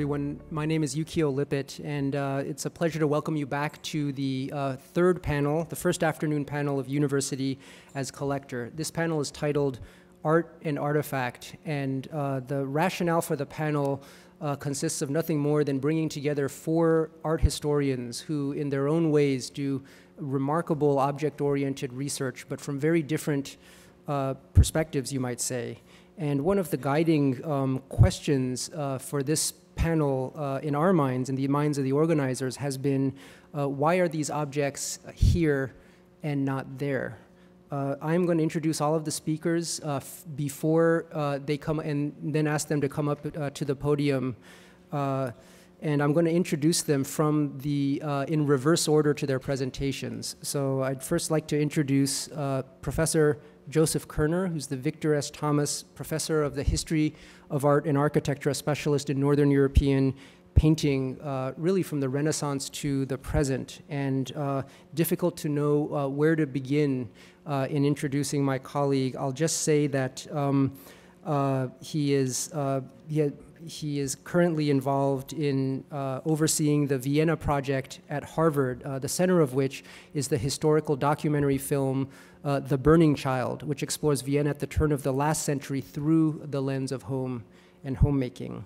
everyone. My name is Yukio Lippit, and uh, it's a pleasure to welcome you back to the uh, third panel, the first afternoon panel of University as Collector. This panel is titled Art and Artifact, and uh, the rationale for the panel uh, consists of nothing more than bringing together four art historians who, in their own ways, do remarkable object oriented research, but from very different uh, perspectives, you might say. And one of the guiding um, questions uh, for this panel uh, in our minds, in the minds of the organizers, has been uh, why are these objects here and not there? Uh, I'm going to introduce all of the speakers uh, before uh, they come and then ask them to come up uh, to the podium. And I'm going to introduce them from the, in reverse order to their presentations. So I'd first like to introduce Professor Joseph Koerner, who's the Victor S. Thomas Professor of the History of Art and Architecture, a specialist in Northern European painting uh, really from the Renaissance to the present, and uh, difficult to know uh, where to begin uh, in introducing my colleague. I'll just say that um, uh, he is uh, he, he, is currently involved in overseeing the Vienna project at Harvard, the center of which is the historical documentary film The Burning Child, which explores Vienna at the turn of the last century through the lens of home and homemaking.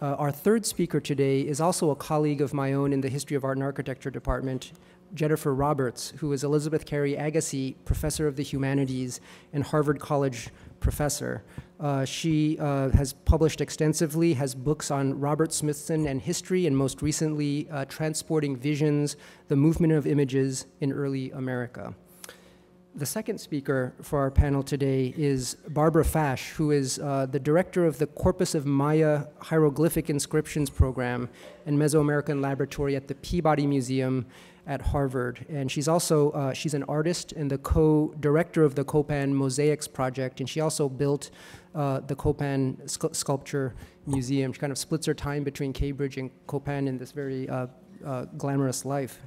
Uh, our third speaker today is also a colleague of my own in the History of Art and Architecture Department, Jennifer Roberts, who is Elizabeth Cary Agassiz Professor of the Humanities and Harvard College professor. Uh, she uh, has published extensively, has books on Robert Smithson and history, and most recently, uh, Transporting Visions, the Movement of Images in Early America. The second speaker for our panel today is Barbara Fash, who is uh, the director of the Corpus of Maya Hieroglyphic Inscriptions Program and Mesoamerican Laboratory at the Peabody Museum at Harvard. And she's also, uh, she's an artist and the co-director of the Copan Mosaics Project, and she also built uh, the Copan Sc Sculpture Museum. She kind of splits her time between Cambridge and Copan in this very uh, uh, glamorous life.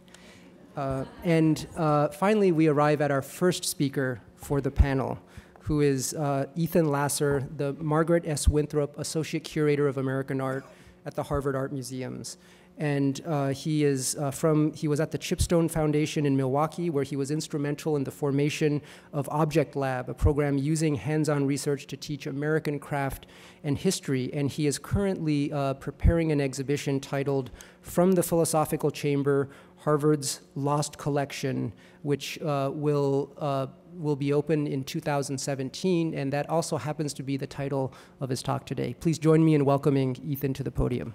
Uh, and uh, finally, we arrive at our first speaker for the panel, who is uh, Ethan Lasser, the Margaret S. Winthrop Associate Curator of American Art at the Harvard Art Museums. And uh, he is uh, from, he was at the Chipstone Foundation in Milwaukee, where he was instrumental in the formation of Object Lab, a program using hands-on research to teach American craft and history. And he is currently uh, preparing an exhibition titled From the Philosophical Chamber, Harvard's Lost Collection, which uh, will, uh, will be open in 2017, and that also happens to be the title of his talk today. Please join me in welcoming Ethan to the podium.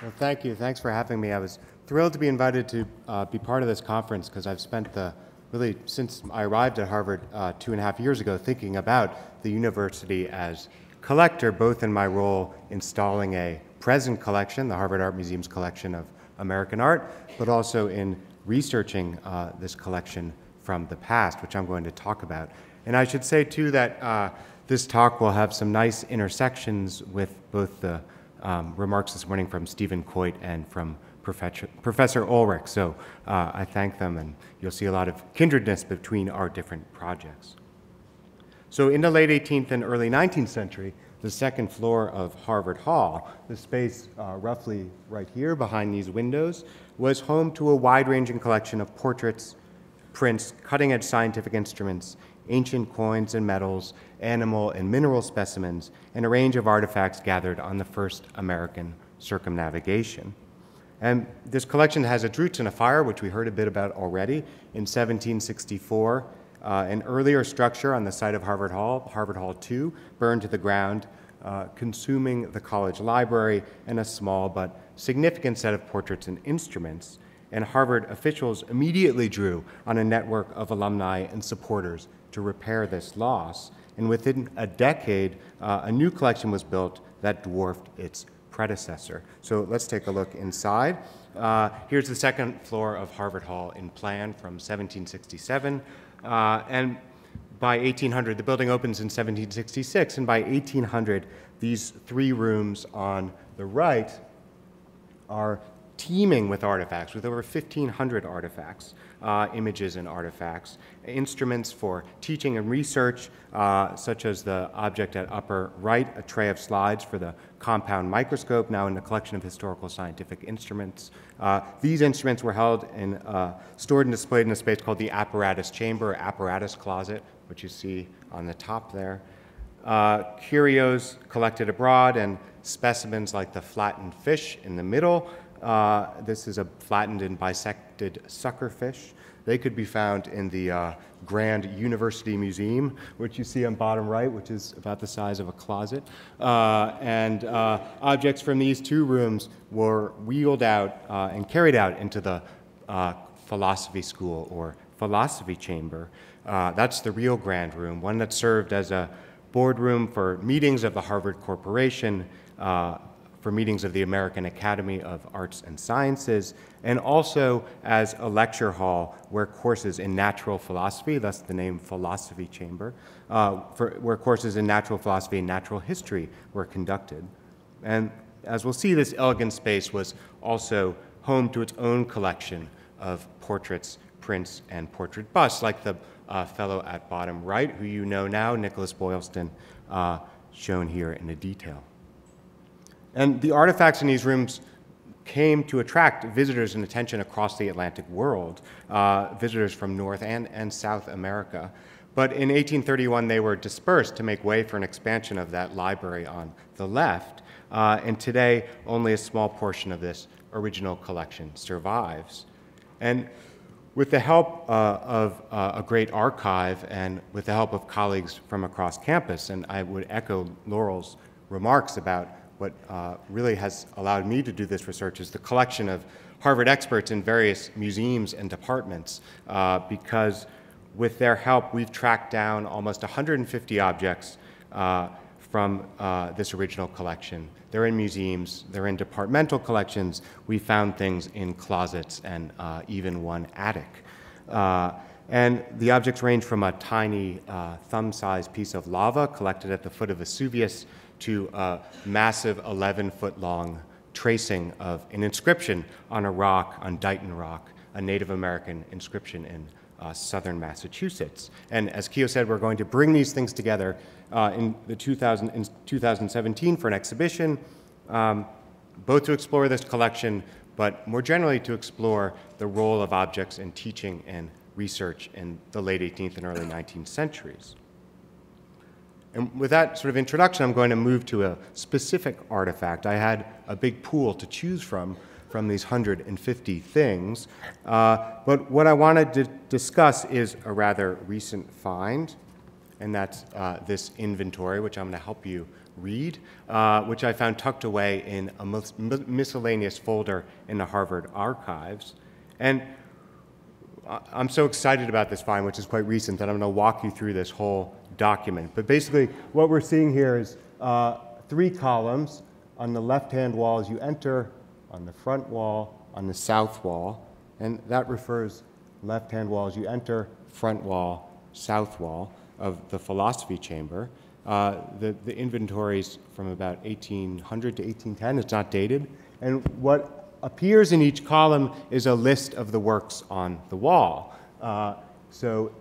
Well, thank you. Thanks for having me. I was thrilled to be invited to uh, be part of this conference because I've spent the really since I arrived at Harvard uh, two and a half years ago thinking about the university as collector, both in my role installing a present collection, the Harvard Art Museum's collection of American art, but also in researching uh, this collection from the past, which I'm going to talk about. And I should say, too, that uh, this talk will have some nice intersections with both the um, remarks this morning from Stephen Coit and from Professor, Professor Ulrich. So uh, I thank them, and you'll see a lot of kindredness between our different projects. So in the late 18th and early 19th century, the second floor of Harvard Hall, the space uh, roughly right here behind these windows, was home to a wide-ranging collection of portraits, prints, cutting-edge scientific instruments, ancient coins and medals, animal and mineral specimens, and a range of artifacts gathered on the first American circumnavigation. And this collection has its roots in a fire, which we heard a bit about already. In 1764, uh, an earlier structure on the site of Harvard Hall, Harvard Hall II, burned to the ground, uh, consuming the college library and a small but significant set of portraits and instruments. And Harvard officials immediately drew on a network of alumni and supporters to repair this loss. And within a decade, uh, a new collection was built that dwarfed its predecessor. So let's take a look inside. Uh, here's the second floor of Harvard Hall in plan from 1767. Uh, and by 1800, the building opens in 1766, and by 1800, these three rooms on the right are teeming with artifacts, with over 1,500 artifacts, uh, images and artifacts, instruments for teaching and research, uh, such as the object at upper right, a tray of slides for the compound microscope, now in the collection of historical scientific instruments. Uh, these instruments were held and uh, stored and displayed in a space called the apparatus chamber, or apparatus closet, which you see on the top there. Uh, curios collected abroad and specimens like the flattened fish in the middle, uh, this is a flattened and bisected suckerfish. They could be found in the uh, Grand University Museum, which you see on bottom right, which is about the size of a closet. Uh, and uh, objects from these two rooms were wheeled out uh, and carried out into the uh, philosophy school or philosophy chamber. that's the real Grand Room, one that served as a boardroom for meetings of the Harvard Corporation, uh, for meetings of the American Academy of Arts and Sciences, and also as a lecture hall where courses in natural philosophy, thus the name Philosophy Chamber, uh, for, where courses in natural philosophy and natural history were conducted. And as we'll see, this elegant space was also home to its own collection of portraits, prints, and portrait busts, like the uh, fellow at bottom right, who you know now, Nicholas Boylston, uh, shown here in a detail. And the artifacts in these rooms came to attract visitors and attention across the Atlantic world, uh, visitors from North and, and South America. But in 1831, they were dispersed to make way for an expansion of that library on the left. Uh, and today, only a small portion of this original collection survives. And with the help uh, of uh, a great archive and with the help of colleagues from across campus, and I would echo Laurel's remarks about what uh, really has allowed me to do this research is the collection of Harvard experts in various museums and departments, uh, because with their help, we've tracked down almost 150 objects uh, from uh, this original collection. They're in museums, they're in departmental collections. We found things in closets and uh, even one attic. Uh, and the objects range from a tiny thumb sized piece of lava collected at the foot of Vesuvius to a massive 11 foot long tracing of an inscription on a rock, on Dighton Rock, a Native American inscription in uh, southern Massachusetts. And as Keo said, we're going to bring these things together uh, in, the 2000, in 2017 for an exhibition, um, both to explore this collection, but more generally to explore the role of objects in teaching and research in the late 18th and early 19th centuries. And with that sort of introduction, I'm going to move to a specific artifact. I had a big pool to choose from from these 150 things. Uh, but what I wanted to discuss is a rather recent find, and that's uh, this inventory, which I'm going to help you read, uh, which I found tucked away in a miscellaneous folder in the Harvard archives. And I'm so excited about this find, which is quite recent, that I'm going to walk you through this whole document. But basically, what we're seeing here is uh, three columns on the left-hand wall as you enter, on the front wall, on the south wall, and that refers left-hand wall as you enter, front wall, south wall of the philosophy chamber. Uh, the, the inventory's from about 1800 to 1810. It's not dated. And what appears in each column is a list of the works on the wall. Uh, so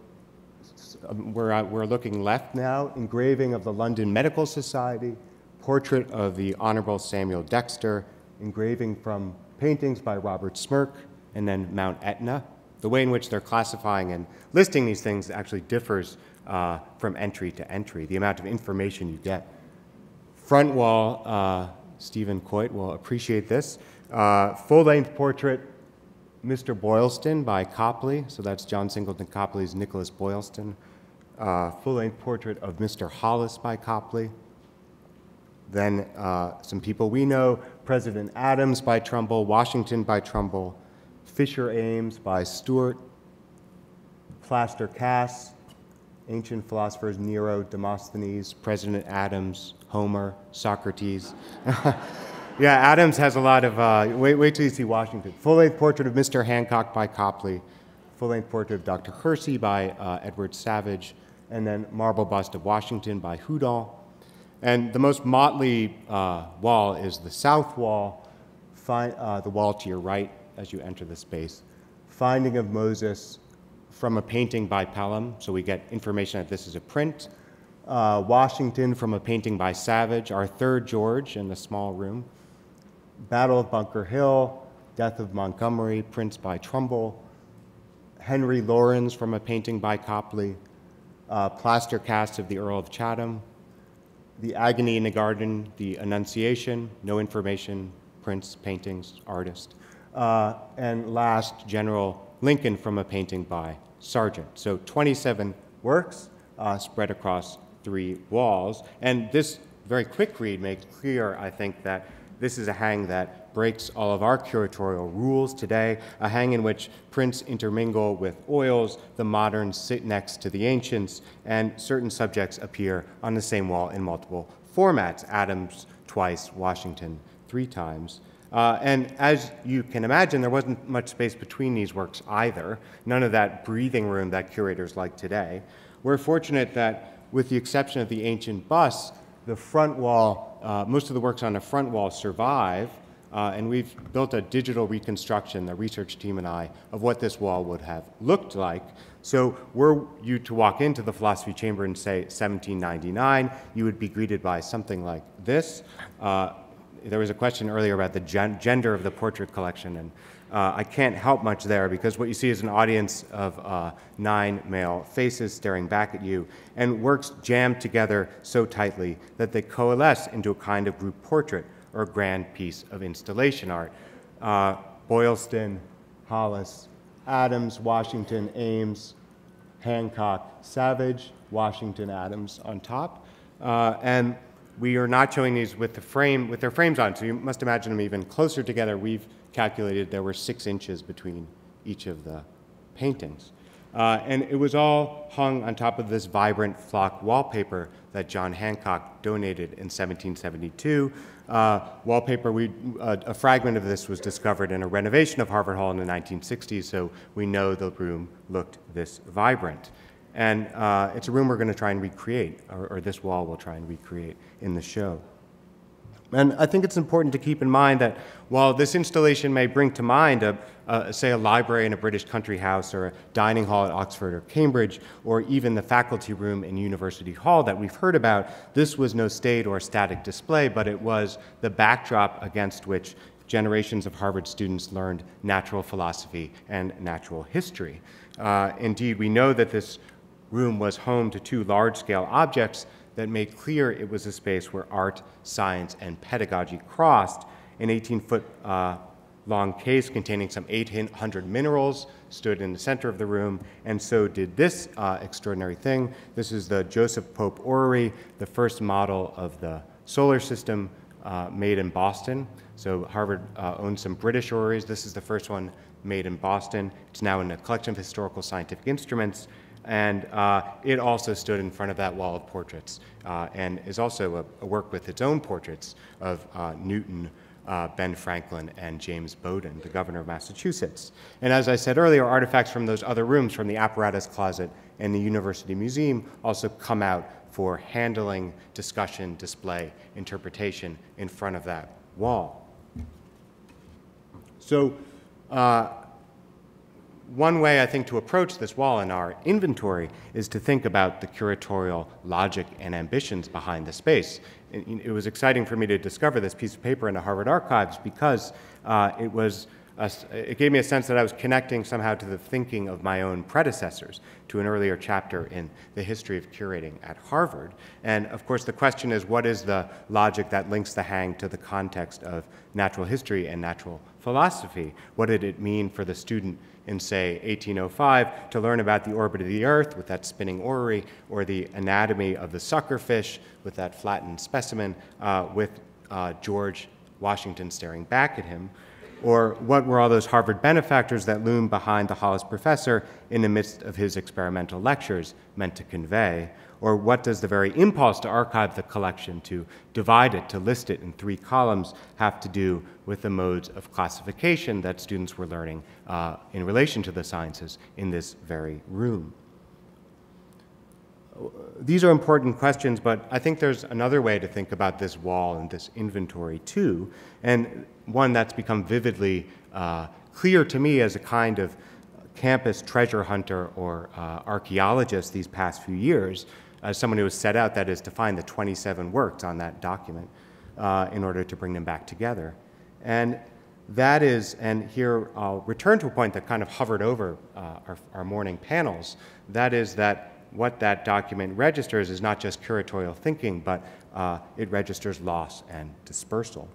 um, we're, uh, we're looking left now, engraving of the London Medical Society, portrait of the Honorable Samuel Dexter, engraving from paintings by Robert Smirke, and then Mount Etna. The way in which they're classifying and listing these things actually differs uh, from entry to entry, the amount of information you get. Front wall, uh, Stephen Coit will appreciate this. Uh, full length portrait Mr. Boylston by Copley, so that's John Singleton Copley's Nicholas Boylston. Uh, full-length portrait of Mr. Hollis by Copley. Then uh, some people we know, President Adams by Trumbull, Washington by Trumbull, Fisher Ames by Stuart, Plaster Cass, ancient philosophers Nero, Demosthenes, President Adams, Homer, Socrates. Yeah, Adams has a lot of, uh, wait, wait till you see Washington. Full-length portrait of Mr. Hancock by Copley, full-length portrait of Dr. Hersey by uh, Edward Savage, and then marble bust of Washington by Houdon. And the most motley uh, wall is the south wall, uh, the wall to your right as you enter the space. Finding of Moses from a painting by Pelham, so we get information that this is a print. Uh, Washington from a painting by Savage, our third George in the small room. Battle of Bunker Hill, Death of Montgomery, prints by Trumbull. Henry Laurens from a painting by Copley. Uh, plaster cast of the Earl of Chatham. The Agony in the Garden, The Annunciation, no information, prints, paintings, artist. Uh, and last, General Lincoln from a painting by Sargent. So 27 works uh, spread across three walls. And this very quick read makes clear, I think, that this is a hang that breaks all of our curatorial rules today, a hang in which prints intermingle with oils, the moderns sit next to the ancients, and certain subjects appear on the same wall in multiple formats Adams twice, Washington three times. Uh, and as you can imagine, there wasn't much space between these works either, none of that breathing room that curators like today. We're fortunate that, with the exception of the ancient busts, the front wall, uh, most of the works on the front wall survive, uh, and we've built a digital reconstruction, the research team and I, of what this wall would have looked like. So were you to walk into the philosophy chamber and say 1799, you would be greeted by something like this. Uh, there was a question earlier about the gen gender of the portrait collection, and uh, I can't help much there because what you see is an audience of uh, nine male faces staring back at you, and works jammed together so tightly that they coalesce into a kind of group portrait or grand piece of installation art. Uh, Boylston, Hollis, Adams, Washington, Ames, Hancock, Savage, Washington, Adams on top. Uh, and we are not showing these with the frame with their frames on, so you must imagine them even closer together. We've calculated there were six inches between each of the paintings. Uh, and it was all hung on top of this vibrant flock wallpaper that John Hancock donated in 1772. Uh, wallpaper, we, uh, a fragment of this was discovered in a renovation of Harvard Hall in the 1960s, so we know the room looked this vibrant. And uh, it's a room we're going to try and recreate, or, or this wall we'll try and recreate in the show. And I think it's important to keep in mind that while this installation may bring to mind, a, a, say, a library in a British country house or a dining hall at Oxford or Cambridge, or even the faculty room in University Hall that we've heard about, this was no staid or static display, but it was the backdrop against which generations of Harvard students learned natural philosophy and natural history. Uh, indeed, we know that this room was home to two large scale objects that made clear it was a space where art, science, and pedagogy crossed. An 18 foot uh, long case containing some 800 minerals stood in the center of the room, and so did this uh, extraordinary thing. This is the Joseph Pope Orrery, the first model of the solar system uh, made in Boston. So Harvard uh, owns some British orreries. This is the first one made in Boston. It's now in a collection of historical scientific instruments, and uh, it also stood in front of that wall of portraits uh, and is also a, a, work with its own portraits of uh, Newton, uh, Ben Franklin, and James Bowdoin, the governor of Massachusetts. And as I said earlier, artifacts from those other rooms, from the apparatus closet and the University Museum, also come out for handling, discussion, display, interpretation in front of that wall. So, uh, one way I think to approach this wall in our inventory is to think about the curatorial logic and ambitions behind the space. It, was exciting for me to discover this piece of paper in the Harvard archives because uh, it was a, it gave me a sense that I was connecting somehow to the thinking of my own predecessors, to an earlier chapter in the history of curating at Harvard. And of course, the question is what is the logic that links the hang to the context of natural history and natural philosophy? What did it mean for the student in, say, 1805 to learn about the orbit of the Earth with that spinning orrery, or the anatomy of the suckerfish with that flattened specimen, uh, with uh, George Washington staring back at him? Or what were all those Harvard benefactors that loomed behind the Hollis professor in the midst of his experimental lectures meant to convey? Or what does the very impulse to archive the collection, to divide it, to list it in three columns, have to do with the modes of classification that students were learning uh, in relation to the sciences in this very room? these are important questions, but I think there's another way to think about this wall and this inventory too, and one that's become vividly uh, clear to me as a kind of campus treasure hunter or uh, archaeologist these past few years, as someone who has set out, that is, to find the 27 works on that document uh, in order to bring them back together. And that is, and here I'll return to a point that kind of hovered over uh, our, our morning panels, that is that what that document registers is not just curatorial thinking, but uh, it registers loss and dispersal.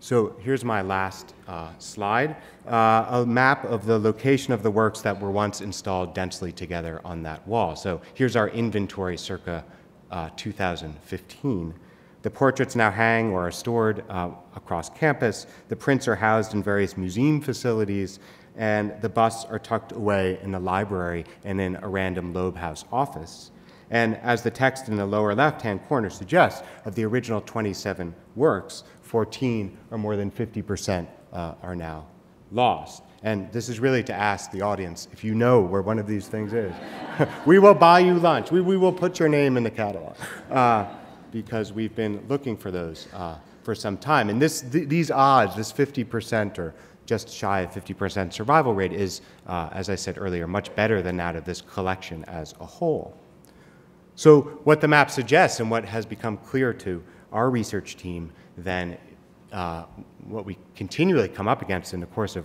So here's my last uh, slide, uh, a map of the location of the works that were once installed densely together on that wall. So here's our inventory circa uh, 2015. The portraits now hang or are stored uh, across campus. The prints are housed in various museum facilities, and the busts are tucked away in the library and in a random Loeb House office. And as the text in the lower left hand corner suggests, of the original 27 works, 14 or more than 50% uh, are now lost. And this is really to ask the audience if you know where one of these things is. we will buy you lunch. We, we will put your name in the catalog uh, because we've been looking for those uh, for some time. And this, th these odds, this 50% or just shy of 50% survival rate, is, uh, as I said earlier, much better than that of this collection as a whole. So, what the map suggests and what has become clear to our research team then uh, what we continually come up against in the course of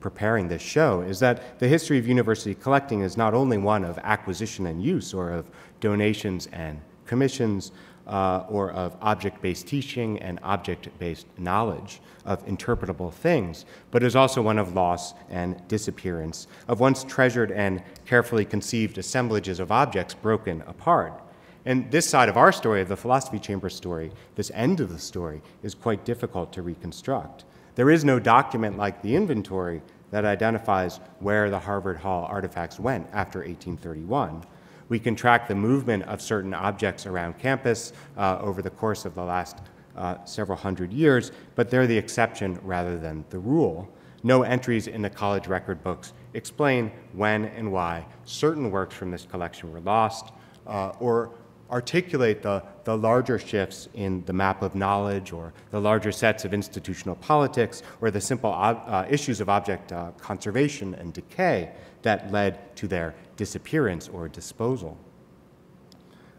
preparing this show is that the history of university collecting is not only one of acquisition and use or of donations and commissions uh, or of object based teaching and object based knowledge of interpretable things, but is also one of loss and disappearance, of once treasured and carefully conceived assemblages of objects broken apart. And this side of our story, of the philosophy chamber story, this end of the story, is quite difficult to reconstruct. There is no document like the inventory that identifies where the Harvard Hall artifacts went after 1831. We can track the movement of certain objects around campus uh, over the course of the last uh, several hundred years, but they're the exception rather than the rule. No entries in the college record books explain when and why certain works from this collection were lost uh, or articulate the, the larger shifts in the map of knowledge or the larger sets of institutional politics or the simple uh, issues of object uh, conservation and decay that led to their disappearance or disposal.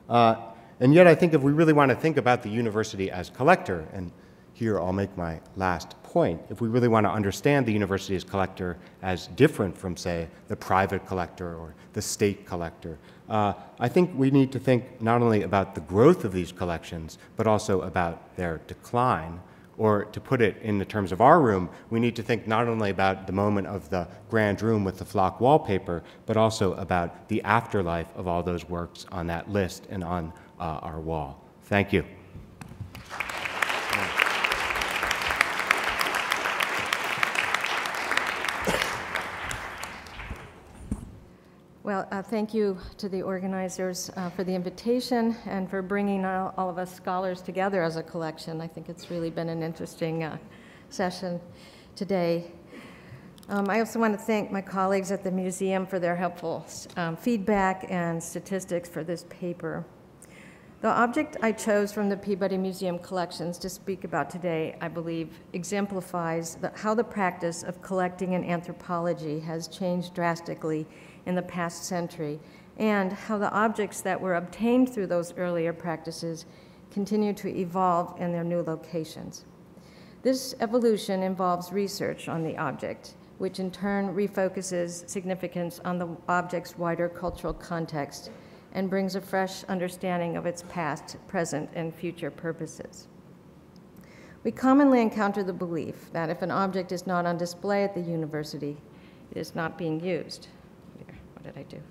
Uh, and yet, I think if we really want to think about the university as collector, and here I'll make my last point, if we really want to understand the university's collector as different from, say, the private collector or the state collector, uh, I think we need to think not only about the growth of these collections, but also about their decline. Or to put it in the terms of our room, we need to think not only about the moment of the grand room with the flock wallpaper, but also about the afterlife of all those works on that list and on uh, our wall. Thank you. Uh, thank you to the organizers uh, for the invitation and for bringing all, all, of us scholars together as a collection. I think it's really been an interesting uh, session today. Um, I also want to thank my colleagues at the museum for their helpful um, feedback and statistics for this paper. The object I chose from the Peabody Museum collections to speak about today, I believe, exemplifies the, how the practice of collecting in anthropology has changed drastically in the past century, and how the objects that were obtained through those earlier practices continue to evolve in their new locations. This evolution involves research on the object, which in turn refocuses significance on the object's wider cultural context and brings a fresh understanding of its past, present, and future purposes. We commonly encounter the belief that if an object is not on display at the university, it is not being used I do?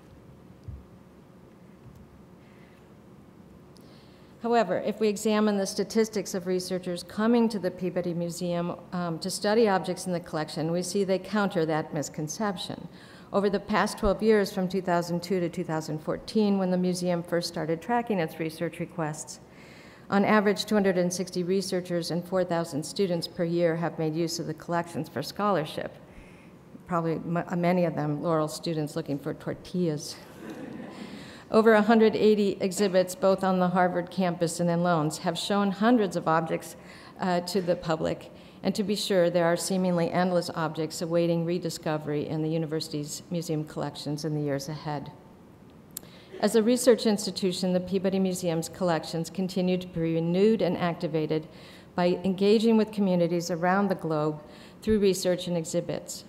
However, if we examine the statistics of researchers coming to the Peabody Museum um, to study objects in the collection, we see they counter that misconception. Over the past 12 years, from 2002 to 2014, when the museum first started tracking its research requests, on average, 260 researchers and 4,000 students per year have made use of the collections for scholarship probably many of them Laurel students looking for tortillas. Over 180 exhibits, both on the Harvard campus and in Loans, have shown hundreds of objects uh, to the public. And to be sure, there are seemingly endless objects awaiting rediscovery in the university's museum collections in the years ahead. As a research institution, the Peabody Museum's collections continue to be renewed and activated by engaging with communities around the globe through research and exhibits,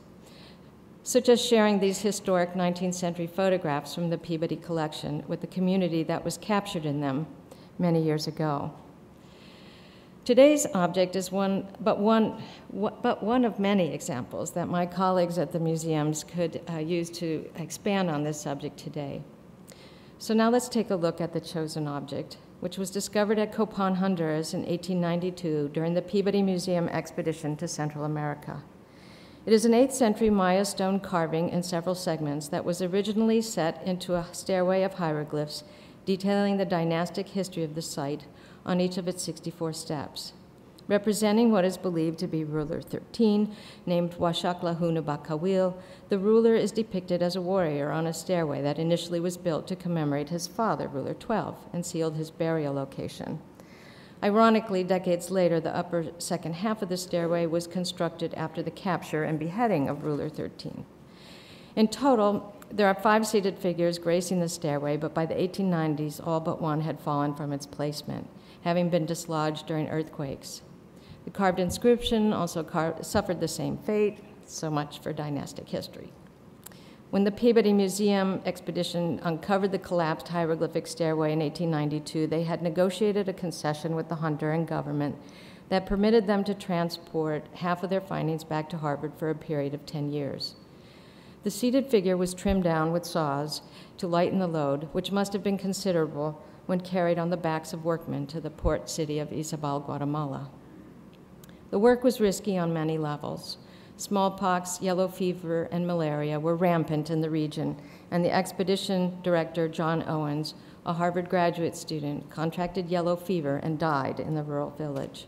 such as sharing these historic 19th century photographs from the Peabody collection with the community that was captured in them many years ago. Today's object is one but, one, but one of many examples that my colleagues at the museums could uh, use to expand on this subject today. So now let's take a look at the chosen object, which was discovered at Copan, Honduras in 1892 during the Peabody Museum expedition to Central America. It is an 8th century Maya stone carving in several segments that was originally set into a stairway of hieroglyphs detailing the dynastic history of the site on each of its 64 steps representing what is believed to be ruler 13, named Waxaklajuun Ubaah K'awiil. The ruler is depicted as a warrior on a stairway that initially was built to commemorate his father, ruler 12, and sealed his burial location. Ironically, decades later, the upper second half of the stairway was constructed after the capture and beheading of ruler 13. In total, there are five seated figures gracing the stairway, but by the 1890s, all but one had fallen from its placement, having been dislodged during earthquakes. The carved inscription also car- suffered the same fate, so much for dynastic history. When the Peabody Museum expedition uncovered the collapsed hieroglyphic stairway in 1892, they had negotiated a concession with the Honduran government that permitted them to transport half of their findings back to Harvard for a period of 10 years. The seated figure was trimmed down with saws to lighten the load, which must have been considerable when carried on the backs of workmen to the port city of Izabal, Guatemala. The work was risky on many levels. Smallpox, yellow fever, and malaria were rampant in the region, and the expedition director, John Owens, a Harvard graduate student, contracted yellow fever and died in the rural village.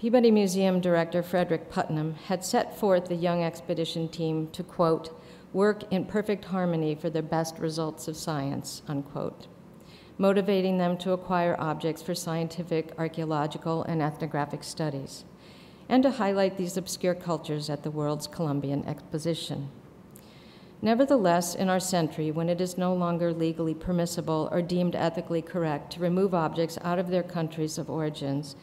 Peabody Museum director Frederick Putnam had set forth the young expedition team to, quote, work in perfect harmony for the best results of science, unquote motivating them to acquire objects for scientific, archaeological, and ethnographic studies, and to highlight these obscure cultures at the World's Columbian Exposition. Nevertheless, in our century, when it is no longer legally permissible or deemed ethically correct to remove objects out of their countries of origins,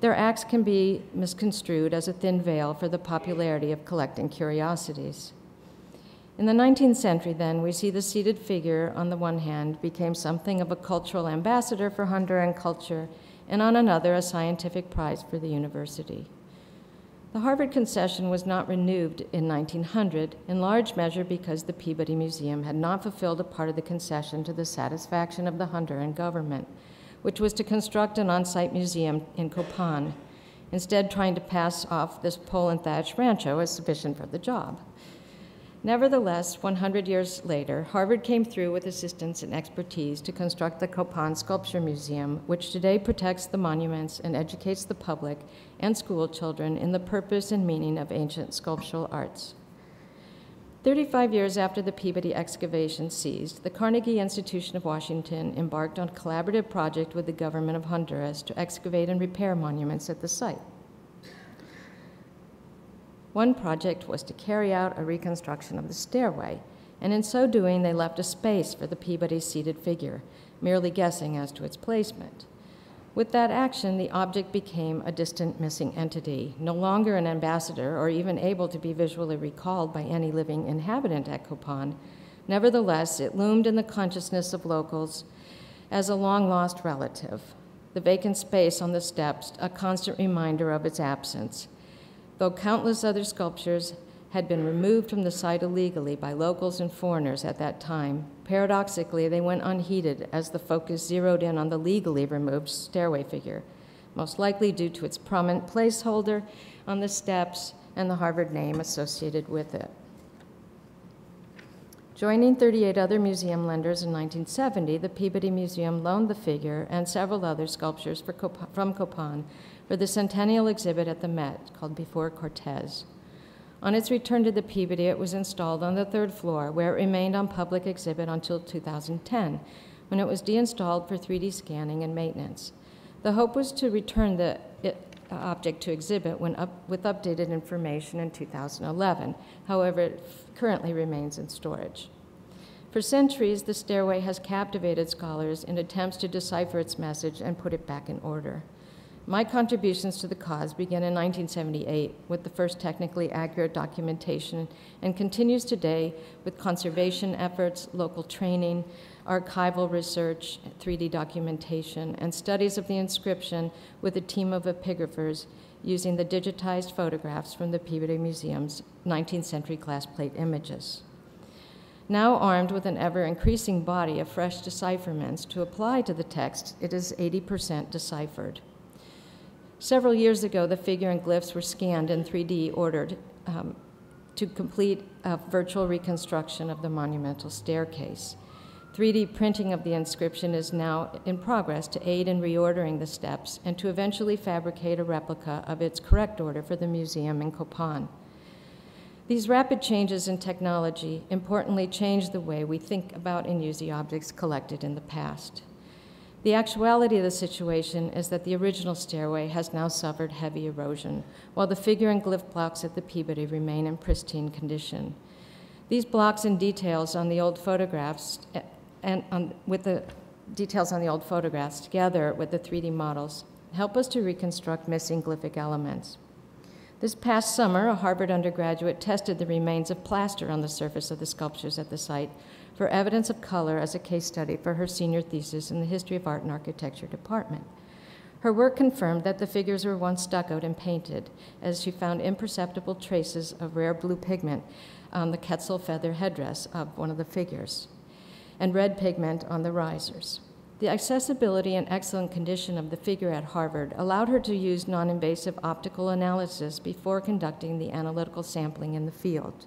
their acts can be misconstrued as a thin veil for the popularity of collecting curiosities. In the 19th century, then, we see the seated figure, on the one hand, became something of a cultural ambassador for Honduran culture, and on another, a scientific prize for the university. The Harvard concession was not renewed in 1900, in large measure because the Peabody Museum had not fulfilled a part of the concession to the satisfaction of the Honduran government, which was to construct an on site museum in Copan, instead, trying to pass off this pole and thatch rancho as sufficient for the job. Nevertheless, 100 years later, Harvard came through with assistance and expertise to construct the Copan Sculpture Museum, which today protects the monuments and educates the public and school children in the purpose and meaning of ancient sculptural arts. 35 years after the Peabody excavation ceased, the Carnegie Institution of Washington embarked on a collaborative project with the government of Honduras to excavate and repair monuments at the site. One project was to carry out a reconstruction of the stairway, and in so doing, they left a space for the Peabody seated figure, merely guessing as to its placement. With that action, the object became a distant missing entity, no longer an ambassador or even able to be visually recalled by any living inhabitant at Copan. Nevertheless, it loomed in the consciousness of locals as a long lost relative, the vacant space on the steps, a constant reminder of its absence. Though countless other sculptures had been removed from the site illegally by locals and foreigners at that time, paradoxically, they went unheeded as the focus zeroed in on the legally removed stairway figure, most likely due to its prominent placeholder on the steps and the Harvard name associated with it. Joining 38 other museum lenders in 1970, the Peabody Museum loaned the figure and several other sculptures from Copan for the centennial exhibit at the Met called Before Cortez. On its return to the Peabody, it was installed on the third floor, where it remained on public exhibit until 2010, when it was deinstalled for 3D scanning and maintenance. The hope was to return the uh, object to exhibit up, with updated information in 2011. However, it currently remains in storage. For centuries, the stairway has captivated scholars in attempts to decipher its message and put it back in order. My contributions to the cause began in 1978 with the first technically accurate documentation and continues today with conservation efforts, local training, archival research, 3D documentation, and studies of the inscription with a team of epigraphers using the digitized photographs from the Peabody Museum's 19th century glass plate images. Now armed with an ever increasing body of fresh decipherments to apply to the text, it is 80% deciphered. Several years ago, the figure and glyphs were scanned in 3D, ordered um, to complete a virtual reconstruction of the monumental staircase. 3D printing of the inscription is now in progress to aid in reordering the steps and to eventually fabricate a replica of its correct order for the museum in Copan. These rapid changes in technology importantly change the way we think about and use the objects collected in the past. The actuality of the situation is that the original stairway has now suffered heavy erosion, while the figure and glyph blocks at the Peabody remain in pristine condition. These blocks and details on the old photographs eh, and on, with the details on the old photographs together with the 3D models help us to reconstruct missing glyphic elements. This past summer, a Harvard undergraduate tested the remains of plaster on the surface of the sculptures at the site for evidence of color as a case study for her senior thesis in the History of Art and Architecture department. Her work confirmed that the figures were once stuccoed and painted, as she found imperceptible traces of rare blue pigment on the quetzal feather headdress of one of the figures and red pigment on the risers. The accessibility and excellent condition of the figure at Harvard allowed her to use non invasive optical analysis before conducting the analytical sampling in the field.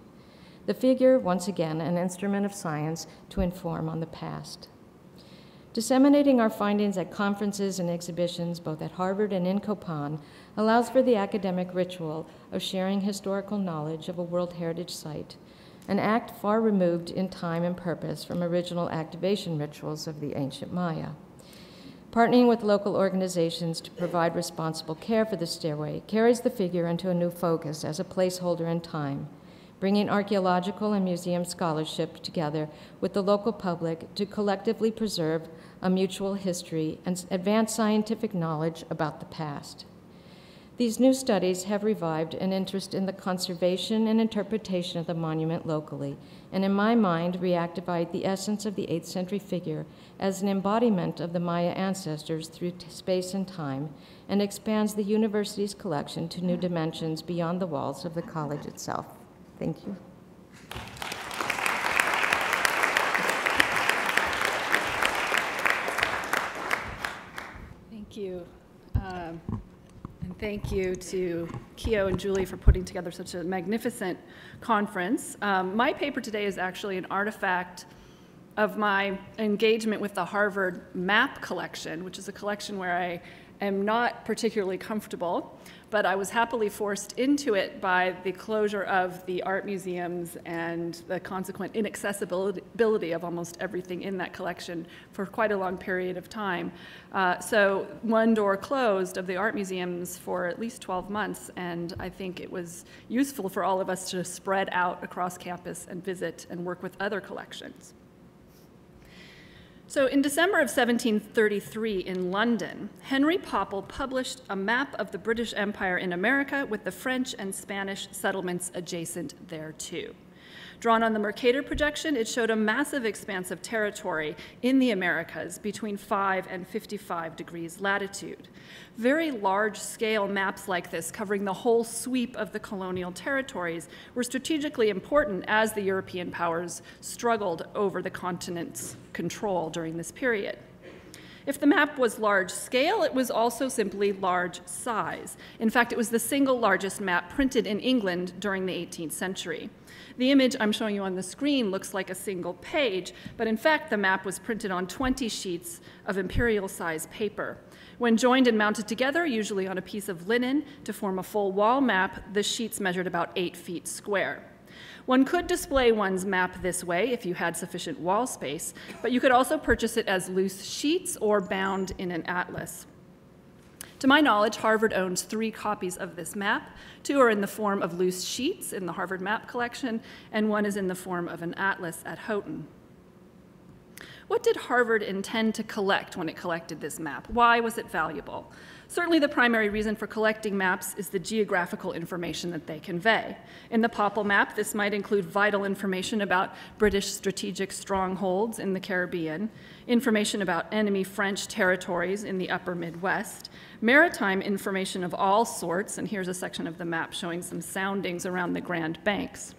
The figure, once again, an instrument of science to inform on the past. Disseminating our findings at conferences and exhibitions, both at Harvard and in Copan, allows for the academic ritual of sharing historical knowledge of a World Heritage Site an act far removed in time and purpose from original activation rituals of the ancient Maya. Partnering with local organizations to provide responsible care for the stairway carries the figure into a new focus as a placeholder in time, bringing archaeological and museum scholarship together with the local public to collectively preserve a mutual history and advance scientific knowledge about the past. These new studies have revived an interest in the conservation and interpretation of the monument locally, and in my mind, reactivated the essence of the 8th century figure as an embodiment of the Maya ancestors through space and time, and expands the university's collection to new dimensions beyond the walls of the college itself. Thank you. Thank you. Um, and thank you to Keo and Julie for putting together such a magnificent conference. Um, my paper today is actually an artifact of my engagement with the Harvard map collection, which is a collection where I am not particularly comfortable but I was happily forced into it by the closure of the art museums and the consequent inaccessibility of almost everything in that collection for quite a long period of time. Uh, so one door closed of the art museums for at least 12 months, and I think it was useful for all of us to spread out across campus and visit and work with other collections. So, in December of 1733 in London, Henry Popple published a map of the British Empire in America with the French and Spanish settlements adjacent thereto. Drawn on the Mercator projection, it showed a massive expanse of territory in the Americas between 5 and 55 degrees latitude. Very large scale maps like this, covering the whole sweep of the colonial territories, were strategically important as the European powers struggled over the continent's control during this period. If the map was large scale, it was also simply large size. In fact, it was the single largest map printed in England during the 18th century. The image I'm showing you on the screen looks like a single page, but in fact the map was printed on 20 sheets of imperial size paper, When joined and mounted together, usually on a piece of linen, to form a full wall map, the sheets measured about eight feet square. One could display one's map this way if you had sufficient wall space, but you could also purchase it as loose sheets or bound in an atlas. To my knowledge, Harvard owns three copies of this map. Two are in the form of loose sheets in the Harvard Map Collection, and one is in the form of an atlas at Houghton. What did Harvard intend to collect when it collected this map? Why was it valuable? Certainly, the primary reason for collecting maps is the geographical information that they convey. In the Popple map, this might include vital information about British strategic strongholds in the Caribbean, information about enemy French territories in the upper Midwest, maritime information of all sorts, and here's a section of the map showing some soundings around the Grand Banks.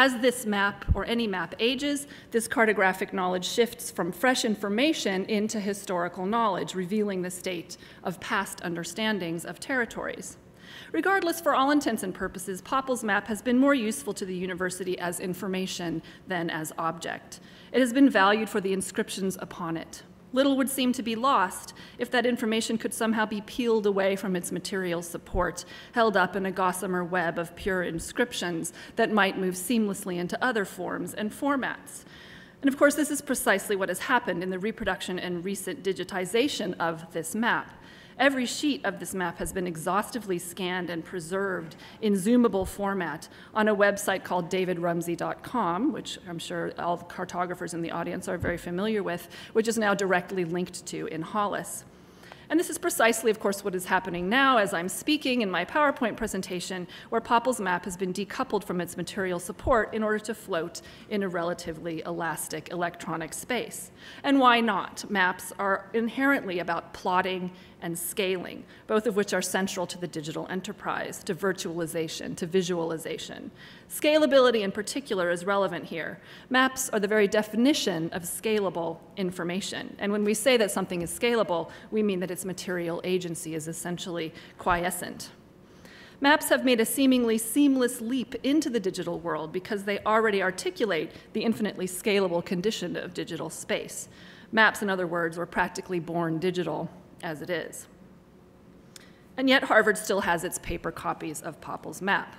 As this map or any map ages, this cartographic knowledge shifts from fresh information into historical knowledge, revealing the state of past understandings of territories. Regardless, for all intents and purposes, Popple's map has been more useful to the university as information than as object. It has been valued for the inscriptions upon it. Little would seem to be lost if that information could somehow be peeled away from its material support, held up in a gossamer web of pure inscriptions that might move seamlessly into other forms and formats. And of course, this is precisely what has happened in the reproduction and recent digitization of this map. Every sheet of this map has been exhaustively scanned and preserved in zoomable format on a website called davidrumsey.com, which I'm sure all the cartographers in the audience are very familiar with, which is now directly linked to in Hollis. And this is precisely, of course, what is happening now as I'm speaking in my PowerPoint presentation, where Popple's map has been decoupled from its material support in order to float in a relatively elastic electronic space. And why not? Maps are inherently about plotting and scaling, both of which are central to the digital enterprise, to virtualization, to visualization. Scalability in particular is relevant here. Maps are the very definition of scalable information. And when we say that something is scalable, we mean that its material agency is essentially quiescent. Maps have made a seemingly seamless leap into the digital world because they already articulate the infinitely scalable condition of digital space. Maps, in other words, were practically born digital as it is. And yet, Harvard still has its paper copies of Popple's map.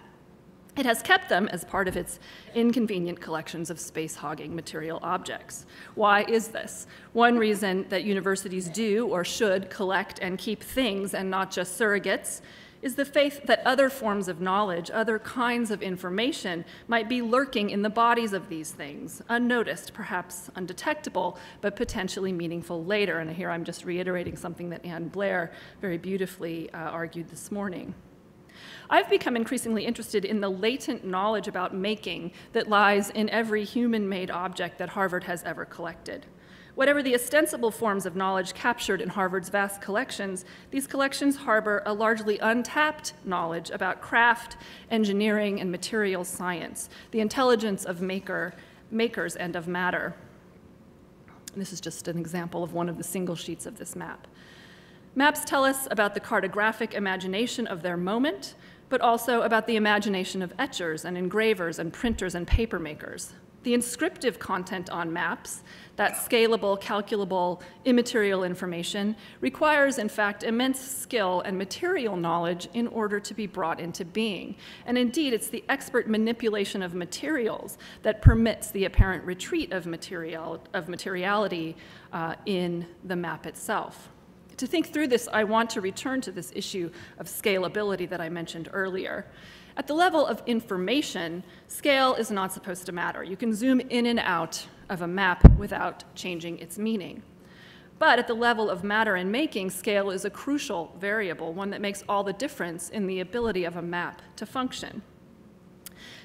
It has kept them as part of its inconvenient collections of space hogging material objects. Why is this? One reason that universities do or should collect and keep things and not just surrogates is the faith that other forms of knowledge, other kinds of information, might be lurking in the bodies of these things, unnoticed, perhaps undetectable, but potentially meaningful later. And here I'm just reiterating something that Ann Blair very beautifully uh, argued this morning. I've become increasingly interested in the latent knowledge about making that lies in every human made object that Harvard has ever collected. Whatever the ostensible forms of knowledge captured in Harvard's vast collections, these collections harbor a largely untapped knowledge about craft, engineering, and material science, the intelligence of maker, makers and of matter. This is just an example of one of the single sheets of this map. Maps tell us about the cartographic imagination of their moment, but also about the imagination of etchers and engravers and printers and paper makers. The inscriptive content on maps, that scalable, calculable, immaterial information, requires, in fact, immense skill and material knowledge in order to be brought into being. And indeed, it's the expert manipulation of materials that permits the apparent retreat of, material, of materiality uh, in the map itself. To think through this, I want to return to this issue of scalability that I mentioned earlier. At the level of information, scale is not supposed to matter. You can zoom in and out of a map without changing its meaning. But at the level of matter and making, scale is a crucial variable, one that makes all the difference in the ability of a map to function.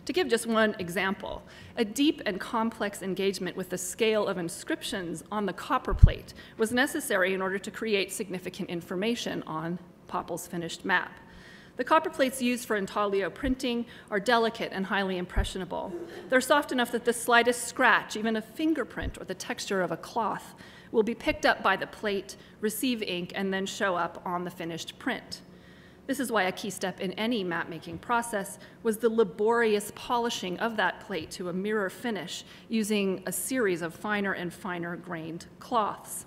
To give just one example, a deep and complex engagement with the scale of inscriptions on the copper plate was necessary in order to create significant information on Popple's finished map. The copper plates used for intaglio printing are delicate and highly impressionable. They're soft enough that the slightest scratch, even a fingerprint or the texture of a cloth, will be picked up by the plate, receive ink, and then show up on the finished print. This is why a key step in any map making process was the laborious polishing of that plate to a mirror finish using a series of finer and finer grained cloths.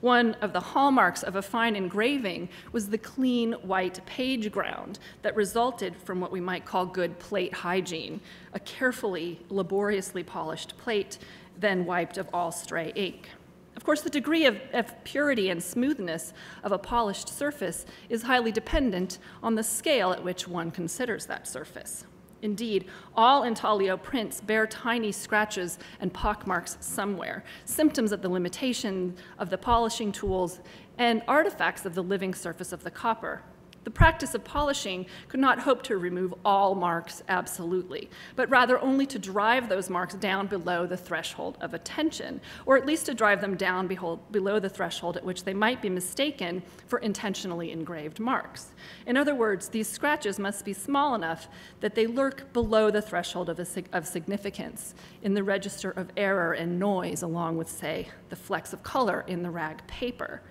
One of the hallmarks of a fine engraving was the clean white page ground that resulted from what we might call good plate hygiene, a carefully, laboriously polished plate, then wiped of all stray ink. Of course, the degree of, of, purity and smoothness of a polished surface is highly dependent on the scale at which one considers that surface. Indeed, all intaglio prints bear tiny scratches and pockmarks somewhere, symptoms of the limitation of the polishing tools and artifacts of the living surface of the copper. The practice of polishing could not hope to remove all marks absolutely, but rather only to drive those marks down below the threshold of attention, or at least to drive them down below the threshold at which they might be mistaken for intentionally engraved marks. In other words, these scratches must be small enough that they lurk below the threshold of, of significance in the register of error and noise, along with, say, the flecks of color in the rag paper.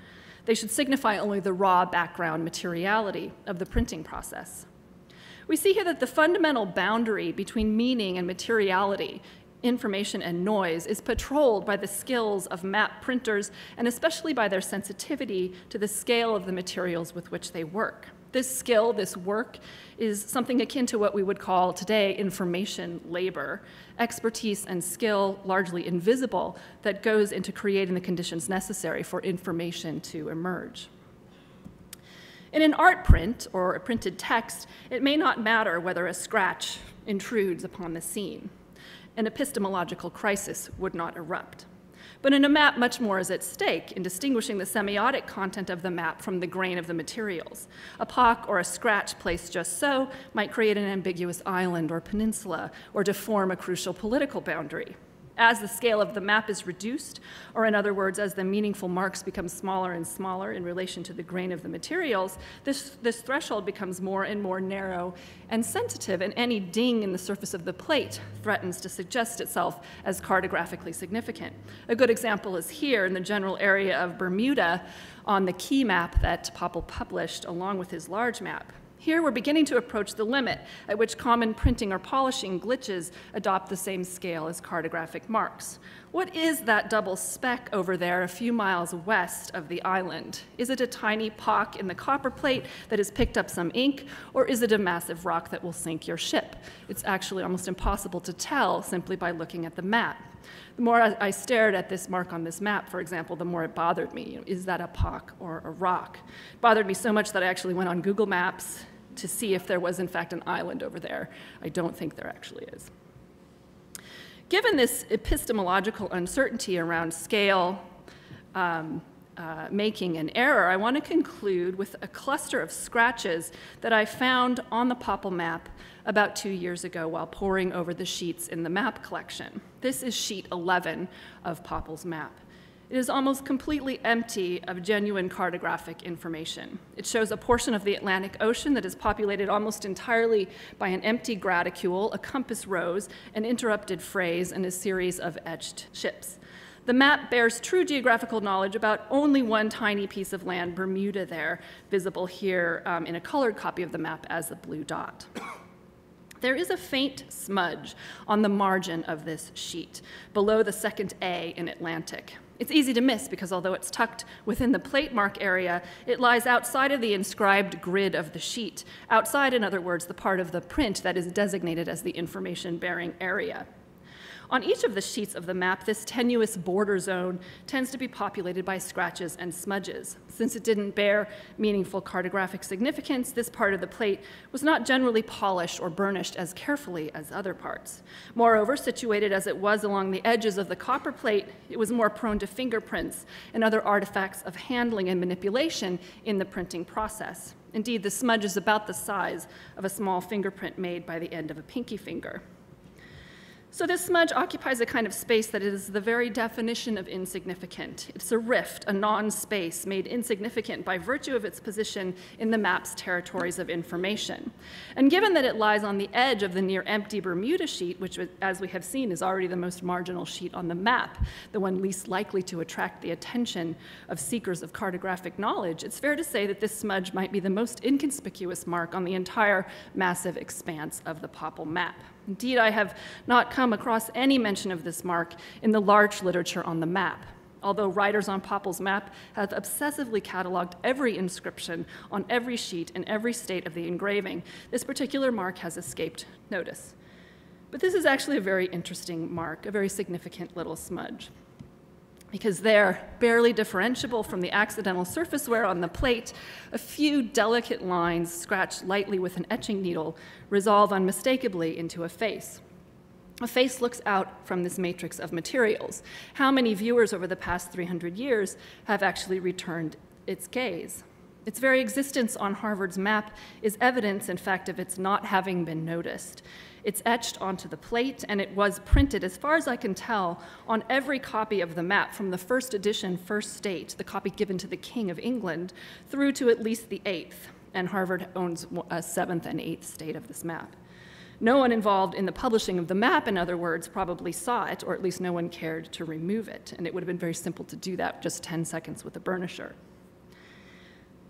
They should signify only the raw background materiality of the printing process. We see here that the fundamental boundary between meaning and materiality, information and noise, is patrolled by the skills of map printers and especially by their sensitivity to the scale of the materials with which they work. This skill, this work, is something akin to what we would call today information labor, expertise and skill largely invisible that goes into creating the conditions necessary for information to emerge. In an art print or a printed text, it may not matter whether a scratch intrudes upon the scene. An epistemological crisis would not erupt. But in a map, much more is at stake in distinguishing the semiotic content of the map from the grain of the materials. A pock or a scratch placed just so might create an ambiguous island or peninsula or deform a crucial political boundary. As the scale of the map is reduced, or in other words, as the meaningful marks become smaller and smaller in relation to the grain of the materials, this, this threshold becomes more and more narrow and sensitive, and any ding in the surface of the plate threatens to suggest itself as cartographically significant. A good example is here in the general area of Bermuda on the key map that Popple published along with his large map. Here we're beginning to approach the limit at which common printing or polishing glitches adopt the same scale as cartographic marks. What is that double speck over there a few miles west of the island? Is it a tiny pock in the copper plate that has picked up some ink, or is it a massive rock that will sink your ship? It's actually almost impossible to tell simply by looking at the map. The more I stared at this mark on this map, for example, the more it bothered me. You know, is that a pock or a rock? It bothered me so much that I actually went on Google Maps to see if there was, in fact, an island over there. I don't think there actually is. Given this epistemological uncertainty around scale, um, uh, making, an error, I want to conclude with a cluster of scratches that I found on the Popple map about two years ago while poring over the sheets in the map collection. This is sheet 11 of Popple's map. It is almost completely empty of genuine cartographic information. It shows a portion of the Atlantic Ocean that is populated almost entirely by an empty graticule, a compass rose, an interrupted phrase, and a series of etched ships. The map bears true geographical knowledge about only one tiny piece of land, Bermuda there, visible here um, in a colored copy of the map as a blue dot. There is a faint smudge on the margin of this sheet, below the second A in Atlantic. It's easy to miss because although it's tucked within the plate mark area, it lies outside of the inscribed grid of the sheet, outside, in other words, the part of the print that is designated as the information bearing area. On each of the sheets of the map, this tenuous border zone tends to be populated by scratches and smudges. Since it didn't bear meaningful cartographic significance, this part of the plate was not generally polished or burnished as carefully as other parts. Moreover, situated as it was along the edges of the copper plate, it was more prone to fingerprints and other artifacts of handling and manipulation in the printing process. Indeed, the smudge is about the size of a small fingerprint made by the end of a pinky finger. So this smudge occupies a kind of space that is the very definition of insignificant. It's a rift, a non-space made insignificant by virtue of its position in the map's territories of information. And given that it lies on the edge of the near empty Bermuda sheet, which as we have seen is already the most marginal sheet on the map, the one least likely to attract the attention of seekers of cartographic knowledge, it's fair to say that this smudge might be the most inconspicuous mark on the entire massive expanse of the Popple map. Indeed, I have not come across any mention of this mark in the large literature on the map. although writers on Popple's map have obsessively cataloged every inscription on every sheet in every state of the engraving, this particular mark has escaped notice. But this is actually a very interesting mark, a very significant little smudge. Because there, barely differentiable from the accidental surface wear on the plate, a few delicate lines scratched lightly with an etching needle resolve unmistakably into a face. A face looks out from this matrix of materials. How many viewers over the past 300 years have actually returned its gaze? Its very existence on Harvard's map is evidence, in fact, of its not having been noticed. It's etched onto the plate, and it was printed, as far as I can tell, on every copy of the map from the first edition, first state, the copy given to the King of England, through to at least the eighth. And Harvard owns a seventh and eighth state of this map. No one involved in the publishing of the map, in other words, probably saw it, or at least no one cared to remove it. And it would have been very simple to do that just 10 seconds with a burnisher.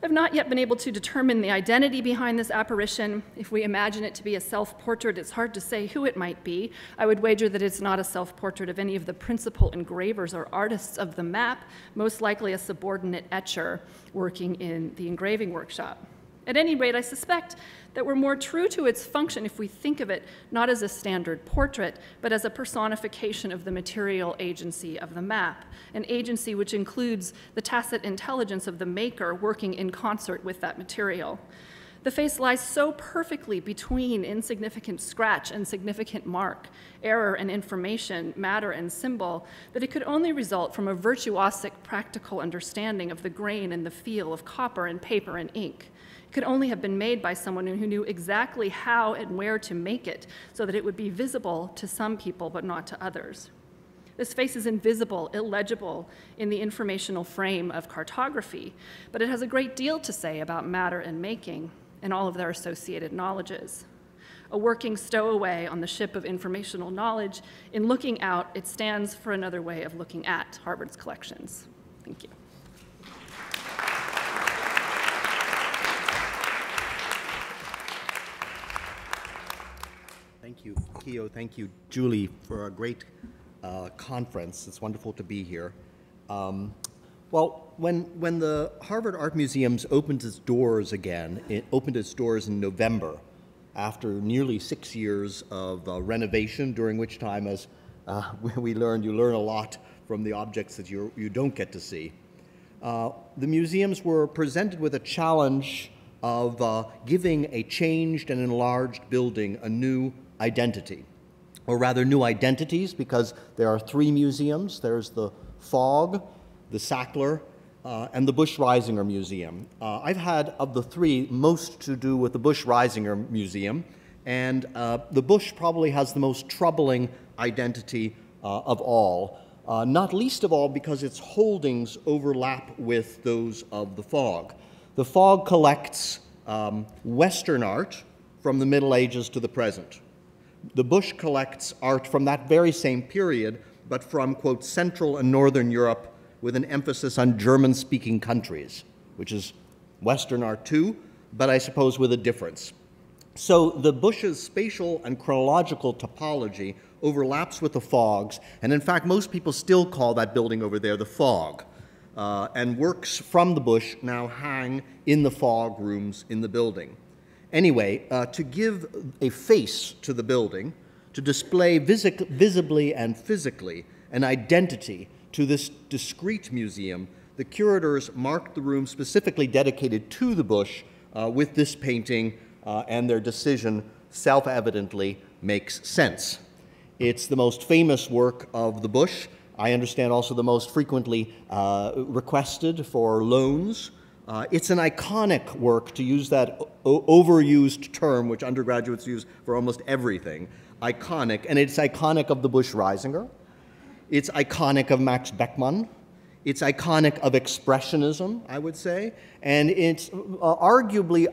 I've not yet been able to determine the identity behind this apparition. If we imagine it to be a self portrait, it's hard to say who it might be. I would wager that it's not a self portrait of any of the principal engravers or artists of the map, most likely a subordinate etcher working in the engraving workshop. At any rate, I suspect that we're more true to its function if we think of it not as a standard portrait, but as a personification of the material agency of the map, an agency which includes the tacit intelligence of the maker working in concert with that material. The face lies so perfectly between insignificant scratch and significant mark, error and information, matter and symbol, that it could only result from a virtuosic practical understanding of the grain and the feel of copper and paper and ink could only have been made by someone who knew exactly how and where to make it so that it would be visible to some people but not to others. This face is invisible, illegible in the informational frame of cartography, but it has a great deal to say about matter and making and all of their associated knowledges. A working stowaway on the ship of informational knowledge, in looking out, it stands for another way of looking at Harvard's collections. Thank you. Thank you, Yukio. Thank you, Julie, for a great uh, conference. It's wonderful to be here. Um, well, when, when the Harvard Art Museums opened its doors again, it opened its doors in November after nearly six years of uh, renovation, during which time, as uh, we learned, you learn a lot from the objects that you, you don't get to see. Uh, the museums were presented with a challenge of uh, giving a changed and enlarged building a new identity, or rather new identities, because there are three museums. There's the Fogg, the Sackler, uh, and the Busch Reisinger Museum. Uh, I've had, of the three, most to do with the Busch Reisinger Museum, and uh, the Busch probably has the most troubling identity uh, of all, uh, not least of all because its holdings overlap with those of the Fogg. The Fogg collects um, Western art from the Middle Ages to the present the Busch collects art from that very same period, but from, quote, Central and Northern Europe with an emphasis on German speaking countries, which is Western art too, but I suppose with a difference. So the Busch's spatial and chronological topology overlaps with the Fogg's, and in fact, most people still call that building over there the Fogg. Uh, and works from the Busch now hang in the Fogg rooms in the building. Anyway, uh, to give a face to the building, to display visibly and physically an identity to this discrete museum, the curators marked the room specifically dedicated to the Busch uh, with this painting, uh, and their decision self evidently makes sense. It's the most famous work of the Busch. I understand also the most frequently uh, requested for loans. Uh, it's an iconic work, to use that overused term, which undergraduates use for almost everything. Iconic, and it's iconic of the Busch Reisinger. It's iconic of Max Beckmann. It's iconic of Expressionism, I would say. And it's uh, arguably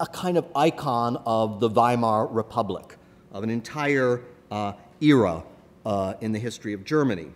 a kind of icon of the Weimar Republic, of an entire uh, era uh, in the history of Germany.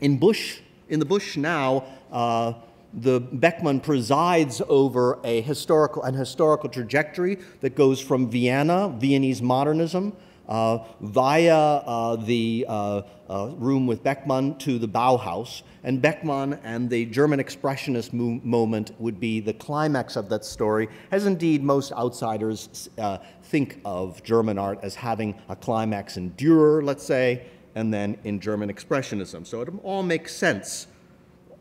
In Busch, in the Busch now, uh, the Beckmann presides over a historical, an historical trajectory that goes from Vienna, Viennese modernism, uh, via uh, the uh, uh, room with Beckmann to the Bauhaus. and Beckmann and the German Expressionist mo moment would be the climax of that story, as indeed most outsiders uh, think of German art as having a climax in Dürer, let's say, and then in German Expressionism. So it all makes sense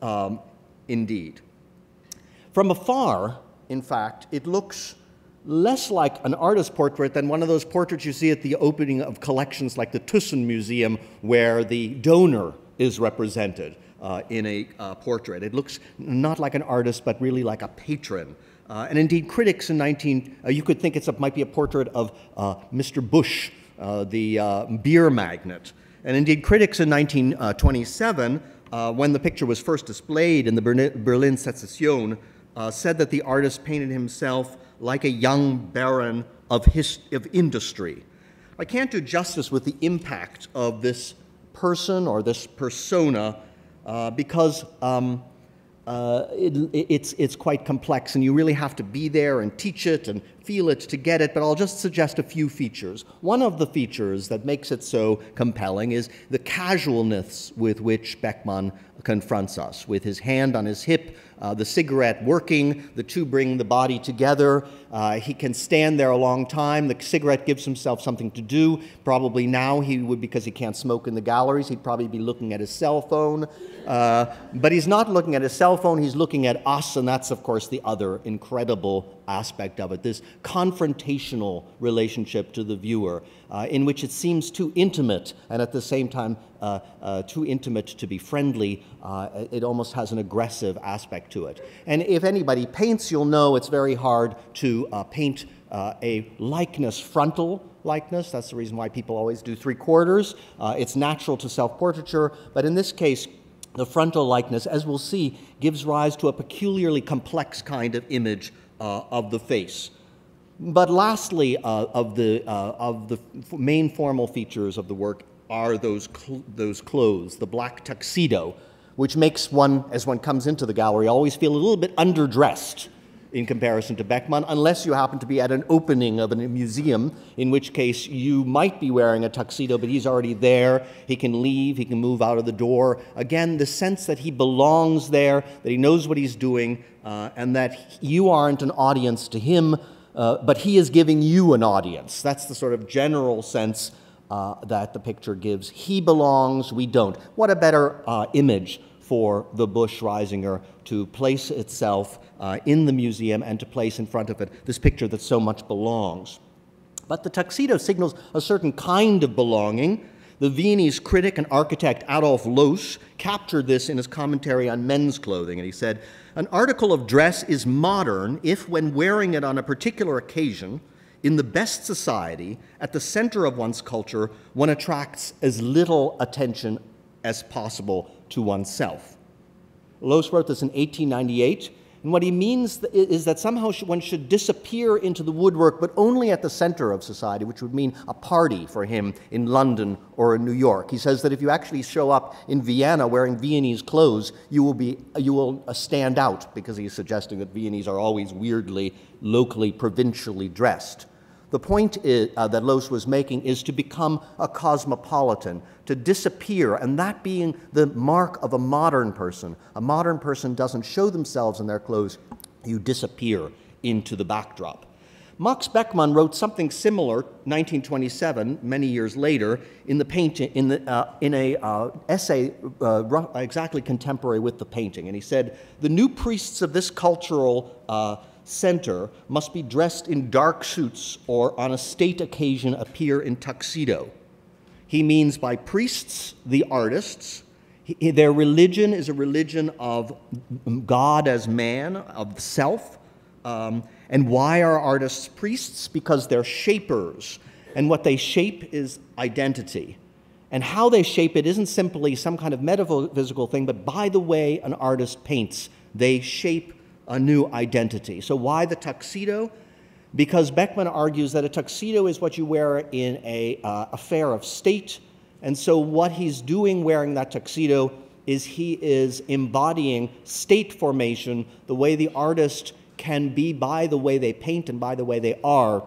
um, indeed. From afar, in fact, it looks less like an artist portrait than one of those portraits you see at the opening of collections like the Thyssen Museum, where the donor is represented uh, in a uh, portrait. It looks not like an artist, but really like a patron. Uh, and indeed, critics in 19, uh, you could think it might be a portrait of uh, Mr. Busch, uh, the beer magnate. And indeed, critics in 1927, when the picture was first displayed in the Berlin Secession, said that the artist painted himself like a young baron of, his, of industry. I can't do justice with the impact of this person or this persona uh, because um, uh, it, it's, it's quite complex and you really have to be there and teach it and feel it to get it, but I'll just suggest a few features. One of the features that makes it so compelling is the casualness with which Beckmann confronts us, with his hand on his hip, uh, the cigarette working, the two bring the body together. Uh, he can stand there a long time. The cigarette gives himself something to do. Probably now he would, because he can't smoke in the galleries, he'd probably be looking at his cell phone. Uh, but he's not looking at his cell phone, he's looking at us, and that's, of course, the other incredible aspect of it this confrontational relationship to the viewer, uh, in which it seems too intimate and at the same time uh, uh, too intimate to be friendly. Uh, it almost has an aggressive aspect to it. And if anybody paints, you'll know it's very hard to uh, paint uh, a likeness frontal likeness. That's the reason why people always do three quarters. it's natural to self portraiture, but in this case, the frontal likeness, as we'll see, gives rise to a peculiarly complex kind of image of the face. But lastly, uh, of, the, uh, of the main formal features of the work are those, cl those clothes, the black tuxedo, which makes one, as one comes into the gallery, always feel a little bit underdressed in comparison to Beckmann, unless you happen to be at an opening of a museum, in which case you might be wearing a tuxedo, but he's already there. He can leave, he can move out of the door. Again, the sense that he belongs there, that he knows what he's doing, uh, and that you aren't an audience to him, uh, but he is giving you an audience. That's the sort of general sense uh, that the picture gives. He belongs, we don't. What a better uh, image for the Busch Reisinger to place itself uh, in the museum and to place in front of it this picture that so much belongs. But the tuxedo signals a certain kind of belonging. The Viennese critic and architect Adolf Loos captured this in his commentary on men's clothing, and he said, An article of dress is modern if, when wearing it on a particular occasion, in the best society, at the center of one's culture, one attracts as little attention as possible to oneself. Loos wrote this in 1898, and what he means is that somehow one should disappear into the woodwork, but only at the center of society, which would mean a party for him in London or in New York. He says that if you actually show up in Vienna wearing Viennese clothes, you will, be, you will uh, stand out, because he's suggesting that Viennese are always weirdly, locally, provincially dressed. The point is, uh, that Loos was making is to become a cosmopolitan, to disappear, and that being the mark of a modern person. A modern person doesn't show themselves in their clothes, you disappear into the backdrop. Max Beckmann wrote something similar, 1927, many years later, in the painting, in, the, uh, in a uh, essay uh, exactly contemporary with the painting, and he said, "The new priests of this cultural uh, center must be dressed in dark suits or on a state occasion appear in tuxedo. He means by priests, the artists. He, their religion is a religion of God as man, of self. Um, and why are artists priests? Because they're shapers. And what they shape is identity. And how they shape it isn't simply some kind of metaphysical thing, but by the way an artist paints, they shape a new identity. So, why the tuxedo? Because Beckmann argues that a tuxedo is what you wear in a uh, affair of state. And so, what he's doing wearing that tuxedo is he is embodying state formation the way the artist can be by the way they paint and by the way they are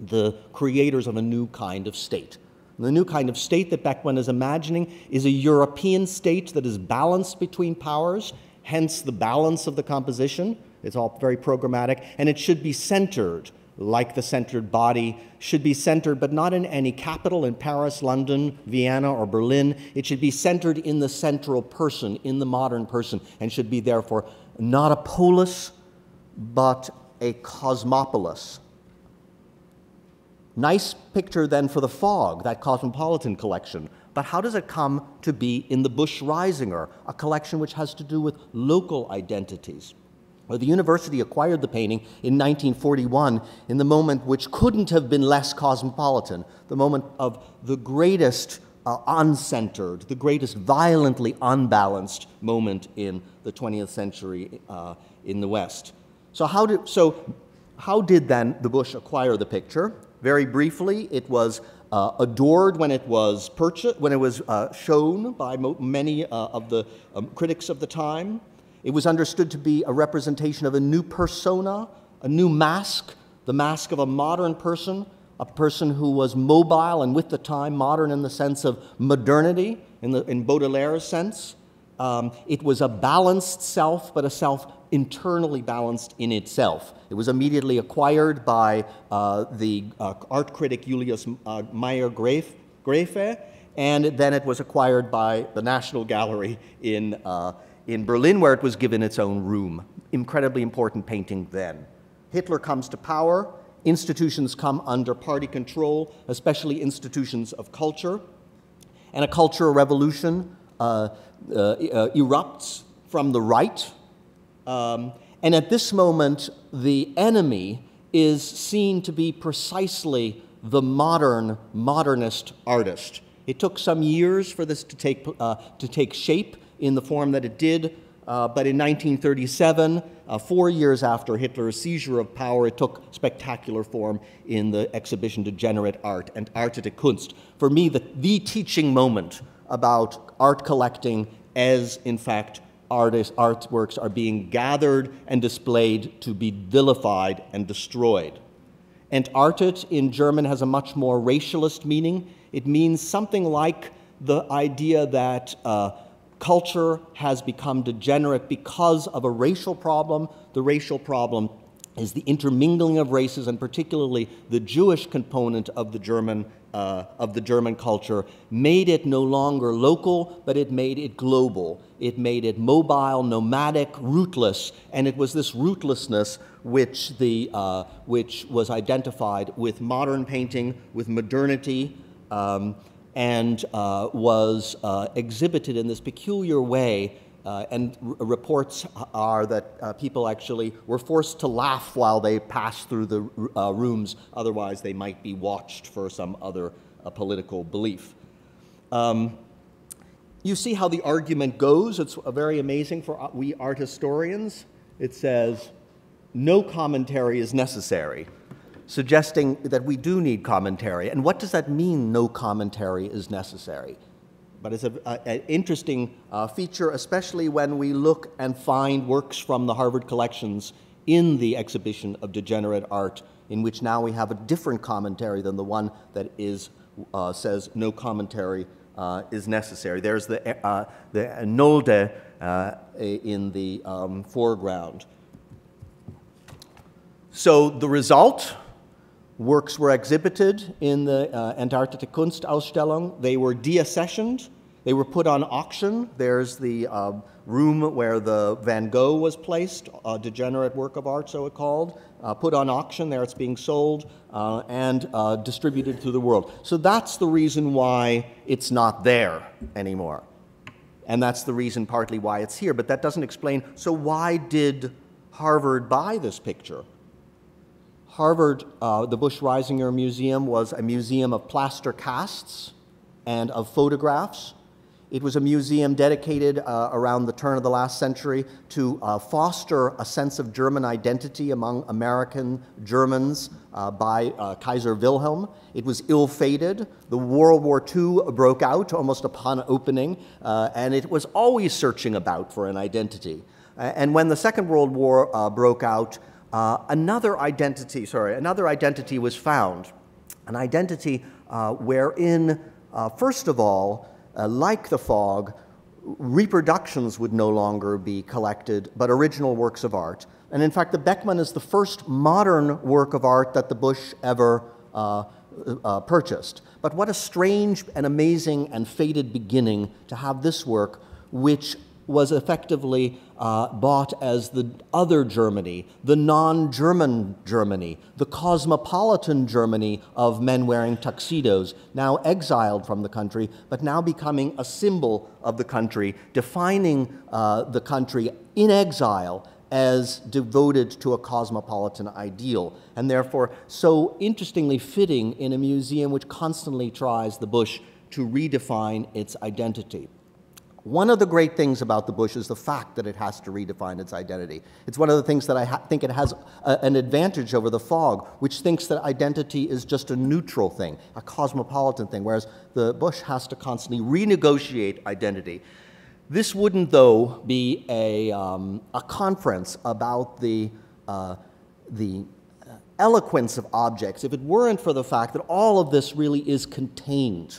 the creators of a new kind of state. The new kind of state that Beckmann is imagining is a European state that is balanced between powers, hence the balance of the composition. It's all very programmatic, and it should be centered, like the centered body, should be centered, but not in any capital, in Paris, London, Vienna, or Berlin. It should be centered in the central person, in the modern person, and should be therefore not a polis, but a cosmopolis. Nice picture then for the Fogg, that cosmopolitan collection. But how does it come to be in the Busch Reisinger, a collection which has to do with local identities? Well, the university acquired the painting in 1941 in the moment which couldn't have been less cosmopolitan, the moment of the greatest uh, uncentered, the greatest violently unbalanced moment in the 20th century uh, in the West. So how, did, so how did then the Busch acquire the picture? Very briefly, it was uh, adored when it was purchased, when it was uh, shown by many uh, of the um, critics of the time. It was understood to be a representation of a new persona, a new mask, the mask of a modern person, a person who was mobile and with the time, modern in the sense of modernity, in, the, in Baudelaire's sense. Um, it was a balanced self, but a self internally balanced in itself. It was immediately acquired by uh, the uh, art critic Julius uh, Meier-Graefe, and then it was acquired by the National Gallery in, uh, in Berlin, where it was given its own room. Incredibly important painting then. Hitler comes to power, institutions come under party control, especially institutions of culture, and a cultural revolution uh, uh, erupts from the right um, and at this moment, the enemy is seen to be precisely the modern, modernist artist. It took some years for this to take, uh, to take shape in the form that it did, uh, but in 1937, uh, four years after Hitler's seizure of power, it took spectacular form in the exhibition Degenerate Art Entartete Kunst. For me, the, the teaching moment about art collecting as, in fact, artists, artworks are being gathered and displayed to be vilified and destroyed. Entartet in German has a much more racialist meaning. It means something like the idea that uh, culture has become degenerate because of a racial problem. The racial problem is the intermingling of races, and particularly the Jewish component of the German uh, of the German culture, made it no longer local, but it made it global. It made it mobile, nomadic, rootless, and it was this rootlessness which, the, uh, which was identified with modern painting, with modernity, um, and uh, was uh, exhibited in this peculiar way uh, and reports are that uh, people actually were forced to laugh while they passed through the uh, rooms, otherwise, they might be watched for some other political belief. Um, you see how the argument goes. It's very amazing for uh, we art historians. It says, no commentary is necessary, suggesting that we do need commentary. And what does that mean, no commentary is necessary? But it's an interesting uh, feature, especially when we look and find works from the Harvard collections in the exhibition of degenerate art, in which now we have a different commentary than the one that is, uh, says no commentary uh, is necessary. There's the, uh, the Nolde uh, in the um, foreground. So the result Works were exhibited in the uh, Entartete Kunstausstellung. They were deaccessioned. They were put on auction. There's the uh, room where the Van Gogh was placed, a degenerate work of art, so it called, uh, put on auction. There it's being sold uh, and uh, distributed to the world. So that's the reason why it's not there anymore. And that's the reason partly why it's here. But that doesn't explain so why did Harvard buy this picture? Harvard, uh, the Busch Reisinger Museum was a museum of plaster casts and of photographs. It was a museum dedicated uh, around the turn of the last century to uh, foster a sense of German identity among American Germans uh, by uh, Kaiser Wilhelm. It was ill fated. The World War II broke out almost upon opening, uh, and it was always searching about for an identity. and when the Second World War broke out, uh, another identity, sorry, another identity was found. an identity uh, wherein, uh, first of all, uh, like the Fogg, reproductions would no longer be collected, but original works of art. And in fact, the Beckmann is the first modern work of art that the Busch ever uh, uh, purchased. But what a strange and amazing and fated beginning to have this work, which was effectively uh, bought as the other Germany, the non German Germany, the cosmopolitan Germany of men wearing tuxedos, now exiled from the country, but now becoming a symbol of the country, defining uh, the country in exile as devoted to a cosmopolitan ideal, and therefore so interestingly fitting in a museum which constantly tries, the Busch, to redefine its identity. One of the great things about the Busch is the fact that it has to redefine its identity. It's one of the things that I think it has a, an advantage over the Fogg, which thinks that identity is just a neutral thing, a cosmopolitan thing, whereas the Busch has to constantly renegotiate identity. This wouldn't, though, be a, um, a conference about the, uh, the eloquence of objects if it weren't for the fact that all of this really is contained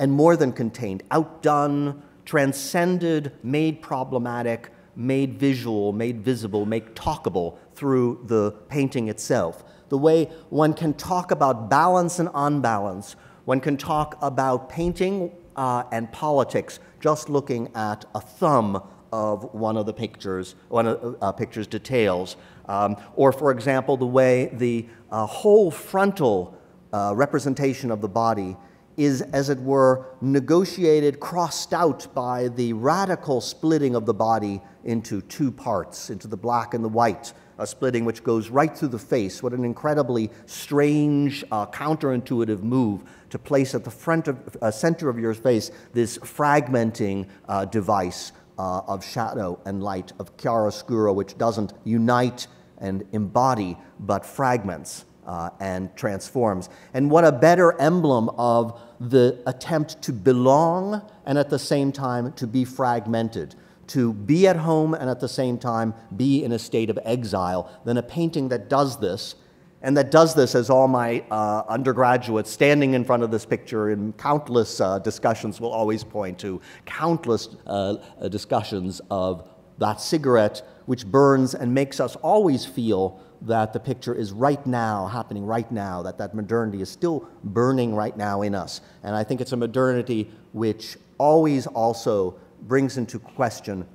and more than contained, outdone, transcended, made problematic, made visual, made visible, made talkable through the painting itself. The way one can talk about balance and unbalance, one can talk about painting uh, and politics just looking at a thumb of one of the pictures, one of the uh, picture's details. Um, or, for example, the way the uh, whole frontal uh, representation of the body is, as it were, negotiated, crossed out by the radical splitting of the body into two parts, into the black and the white, a splitting which goes right through the face. What an incredibly strange, uh, counterintuitive move to place at the front of, uh, center of your face this fragmenting uh, device uh, of shadow and light, of chiaroscuro, which doesn't unite and embody, but fragments uh, and transforms. And what a better emblem of the attempt to belong and at the same time to be fragmented, to be at home and at the same time be in a state of exile than a painting that does this. And that does this, as all my uh, undergraduates standing in front of this picture in countless uh, discussions will always point to countless uh, discussions of that cigarette which burns and makes us always feel that the picture is right now, happening right now, that that modernity is still burning right now in us. And I think it's a modernity which always also brings into question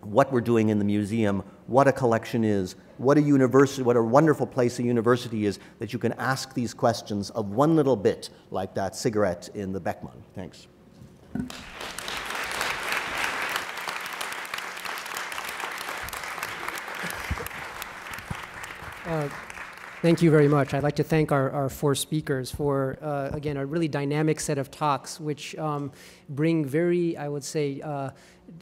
what we're doing in the museum, what a collection is, what a university, what a wonderful place a university is that you can ask these questions of one little bit like that cigarette in the Beckmann. Thanks. Uh, thank you very much. I'd like to thank our, our four speakers for, uh, again, a really dynamic set of talks, which um, bring very, I would say, uh,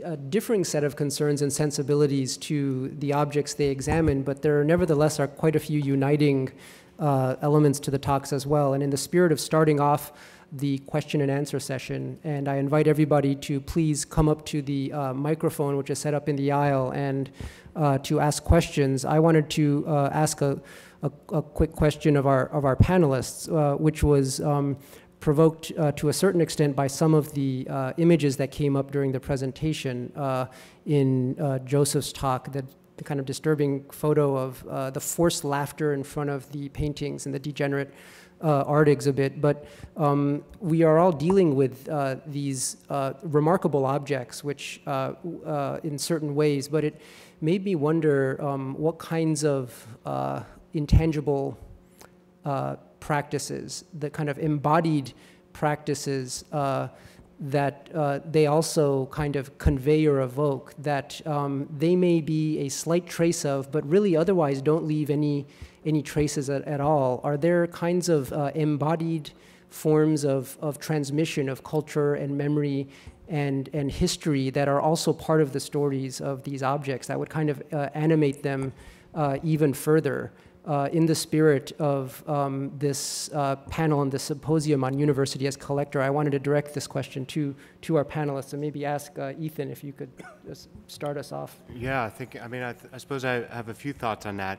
a differing set of concerns and sensibilities to the objects they examine, but there nevertheless are quite a few uniting uh, elements to the talks as well. And in the spirit of starting off the question and answer session. And I invite everybody to please come up to the uh, microphone, which is set up in the aisle, and uh, to ask questions. I wanted to uh, ask a, a, a, quick question of our, of our panelists, uh, which was um, provoked uh, to a certain extent by some of the uh, images that came up during the presentation in Joseph's talk that the kind of disturbing photo of the forced laughter in front of the paintings and the degenerate uh, art exhibit, but um, we are all dealing with uh, these uh, remarkable objects, which uh, uh, in certain ways, but it made me wonder um, what kinds of uh, intangible practices, the kind of embodied practices that they also kind of convey or evoke that um, they may be a slight trace of, but really otherwise don't leave any any traces at, at all. Are there kinds of uh, embodied forms of, of transmission of culture and memory and, and history that are also part of the stories of these objects that would kind of uh, animate them uh, even further? uh, in the spirit of um, this uh, panel and this symposium on university as collector, I wanted to direct this question to, to our panelists and maybe ask uh, Ethan if you could start us off. Yeah, I think, I mean, I, I, suppose I have a few thoughts on that.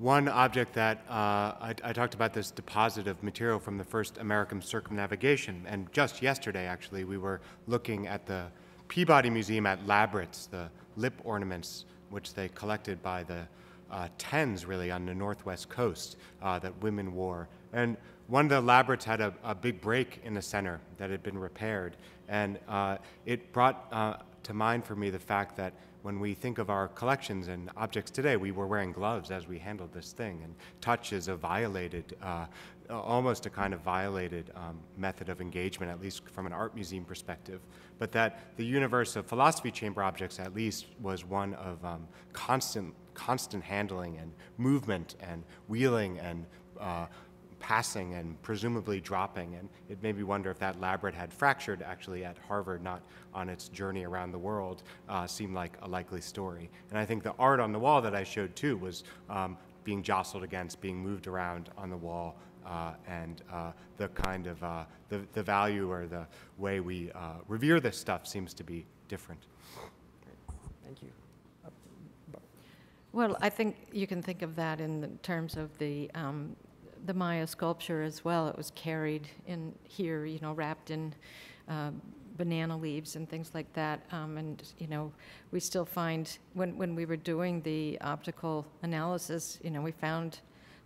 One object that uh, I, I, talked about this deposit of material from the first American circumnavigation, and just yesterday, actually, we were looking at the Peabody Museum at labrets, the lip ornaments which they collected by the uh, tens, really, on the northwest coast uh, that women wore. And one of the labrets had a, a, big break in the center that had been repaired, and uh, it brought uh, to mind for me the fact that when we think of our collections and objects today, we were wearing gloves as we handled this thing, and touch is a violated, uh, almost a kind of violated um, method of engagement, at least from an art museum perspective. But that the universe of philosophy chamber objects, at least, was one of um, constant, constant handling and movement and wheeling and uh, passing and presumably dropping. And it made me wonder if that labret had fractured actually at Harvard, not on its journey around the world, uh, seemed like a likely story. And I think the art on the wall that I showed too was um, being jostled against, being moved around on the wall. Uh, and uh, the kind of uh, the, the value or the way we uh, revere this stuff seems to be different. Thank you. Well, I think you can think of that in terms of the um, the Maya sculpture as well. It was carried in here, you know, wrapped in uh, banana leaves and things like that. Um, and, you know, we still find, when, when we were doing the optical analysis, you know, we found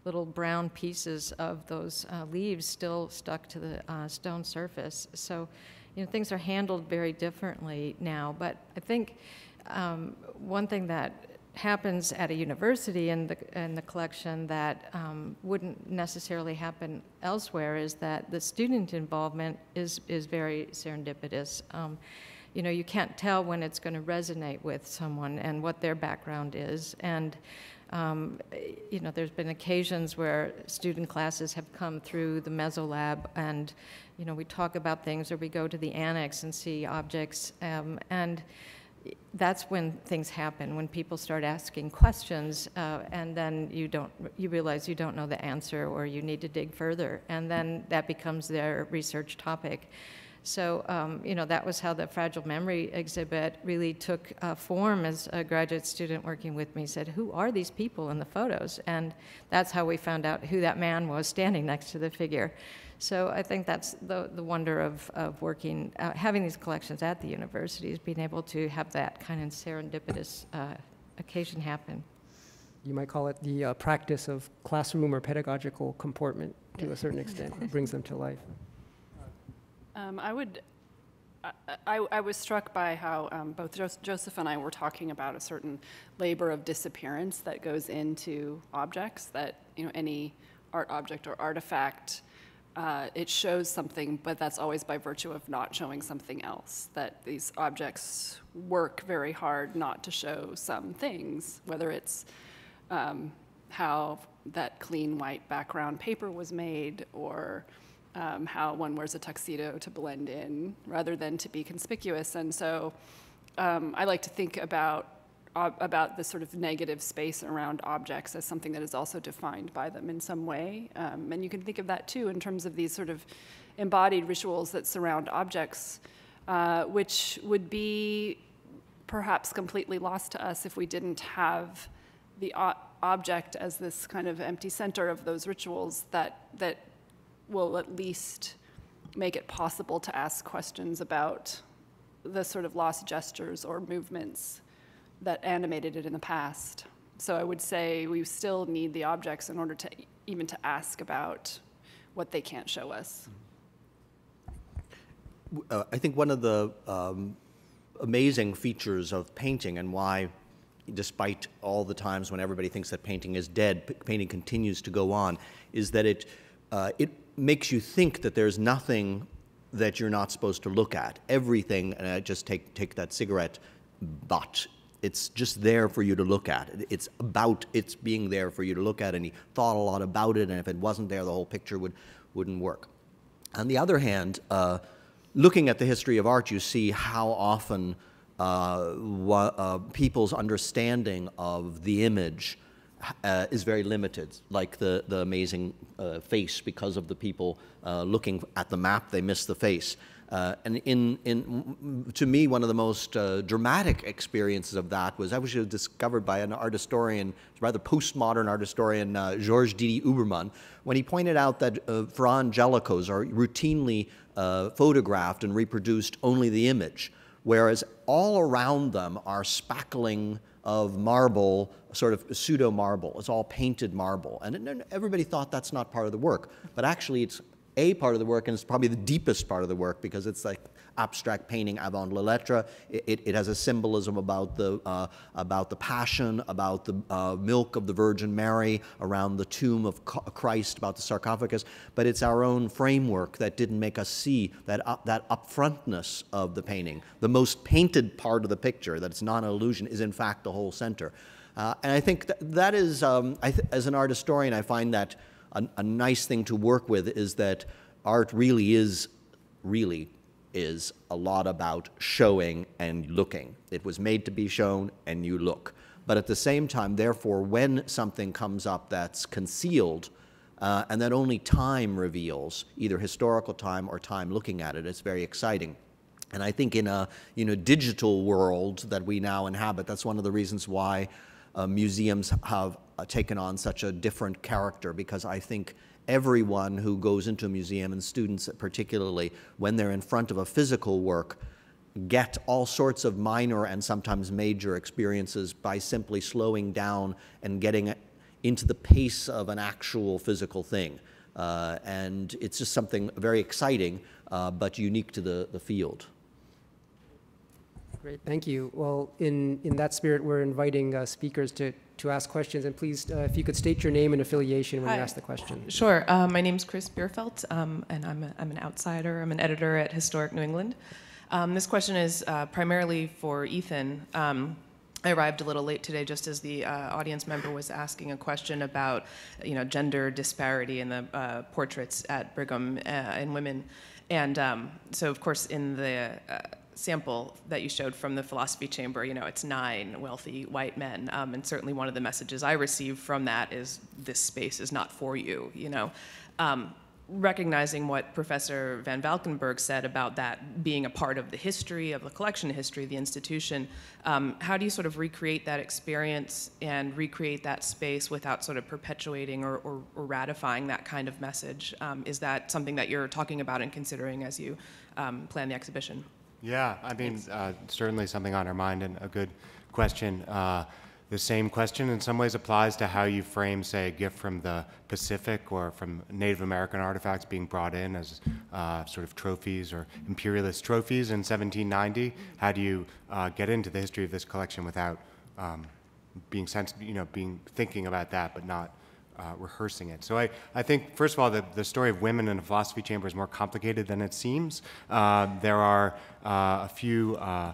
little brown pieces of those uh, leaves still stuck to the uh, stone surface. So, you know, things are handled very differently now. But I think um, one thing that happens at a university in the, in the collection that um, wouldn't necessarily happen elsewhere is that the student involvement is, is very serendipitous. Um, you know, you can't tell when it's going to resonate with someone and what their background is. And, um, you know, there's been occasions where student classes have come through the Mesolab and, you know, we talk about things or we go to the annex and see objects. Um, and, that's when things happen, when people start asking questions, uh, and then you don't, you realize you don't know the answer, or you need to dig further, and then that becomes their research topic. So, um, you know, that was how the Fragile Memory exhibit really took uh, form as a graduate student working with me said, who are these people in the photos? And that's how we found out who that man was standing next to the figure. So I think that's the, the wonder of, of working, uh, having these collections at the universities, being able to have that kind of serendipitous uh, occasion happen. You might call it the uh, practice of classroom or pedagogical comportment to a certain extent. it brings them to life. Um, I would, I, I, I, was struck by how um, both Joseph and I were talking about a certain labor of disappearance that goes into objects, that, you know, any art object or artifact uh, it shows something, but that's always by virtue of not showing something else. That these objects work very hard not to show some things, whether it's um, how that clean white background paper was made or um, how one wears a tuxedo to blend in rather than to be conspicuous. And so um, I like to think about about the sort of negative space around objects as something that is also defined by them in some way. Um, and you can think of that too in terms of these sort of embodied rituals that surround objects, uh, which would be perhaps completely lost to us if we didn't have the object as this kind of empty center of those rituals that, that will at least make it possible to ask questions about the sort of lost gestures or movements that animated it in the past. So I would say we still need the objects in order to even to ask about what they can't show us. Uh, I think one of the um, amazing features of painting and why, despite all the times when everybody thinks that painting is dead, painting continues to go on, is that it, uh, it makes you think that there's nothing that you're not supposed to look at. Everything, and I just take, take that cigarette butt it's just there for you to look at. It's about it's being there for you to look at, and he thought a lot about it, and if it wasn't there, the whole picture would, wouldn't work. On the other hand, uh, looking at the history of art, you see how often uh, uh, people's understanding of the image uh, is very limited, like the, the amazing uh, face, because of the people uh, looking at the map, they miss the face. Uh, and in, in, to me, one of the most uh, dramatic experiences of that was I was discovered by an art historian, rather postmodern art historian, uh, Georges Didi Huberman, when he pointed out that uh, Fra Angelicos are routinely uh, photographed and reproduced only the image, whereas all around them are spackling of marble, sort of pseudo marble. It's all painted marble. And everybody thought that's not part of the work. But actually, it's a part of the work, and it's probably the deepest part of the work because it's like abstract painting avant la lettre. It, it, has a symbolism about the, uh, about the passion, about the uh, milk of the Virgin Mary, around the tomb of Christ, about the sarcophagus. But it's our own framework that didn't make us see that, uh, that upfrontness of the painting. The most painted part of the picture, that it's not an illusion, is in fact the whole center. Uh, and I think th that is, um, th as an art historian, I find that a, a nice thing to work with is that art really is, really is a lot about showing and looking. It was made to be shown and you look. But at the same time, therefore, when something comes up that's concealed uh, and that only time reveals, either historical time or time looking at it, it's very exciting. And I think in a you know, digital world that we now inhabit, that's one of the reasons why uh, museums have taken on such a different character because I think everyone who goes into a museum and students particularly when they're in front of a physical work get all sorts of minor and sometimes major experiences by simply slowing down and getting into the pace of an actual physical thing. Uh, and it's just something very exciting, uh, but unique to the, the field. Great, thank you. Well, in, in that spirit, we're inviting uh, speakers to, to ask questions. And please, uh, if you could state your name and affiliation when Hi. you ask the question. Sure. Uh, my name is Chris Bierfeldt, um, and I'm, a, I'm an outsider. I'm an editor at Historic New England. Um, this question is uh, primarily for Ethan. Um, I arrived a little late today, just as the uh, audience member was asking a question about, you know, gender disparity in the uh, portraits at Brigham uh, in women, and um, so of course in the uh, sample that you showed from the philosophy chamber, you know, it's nine wealthy white men. Um, and certainly one of the messages I received from that is this space is not for you, you know. Um, recognizing what Professor Van Valkenburg said about that being a part of the history, of the collection history, the institution, um, how do you sort of recreate that experience and recreate that space without sort of perpetuating or, or, or ratifying that kind of message? Um, is that something that you're talking about and considering as you um, plan the exhibition? Yeah, I mean, uh, certainly something on our mind and a good question. Uh, the same question in some ways applies to how you frame, say, a gift from the Pacific or from Native American artifacts being brought in as uh, sort of trophies or imperialist trophies in 1790. How do you uh, get into the history of this collection without um, being sens- you know, being thinking about that, but not uh, rehearsing it. So I, I think, first of all, the, the story of women in a philosophy chamber is more complicated than it seems. Uh, there are uh, a few uh,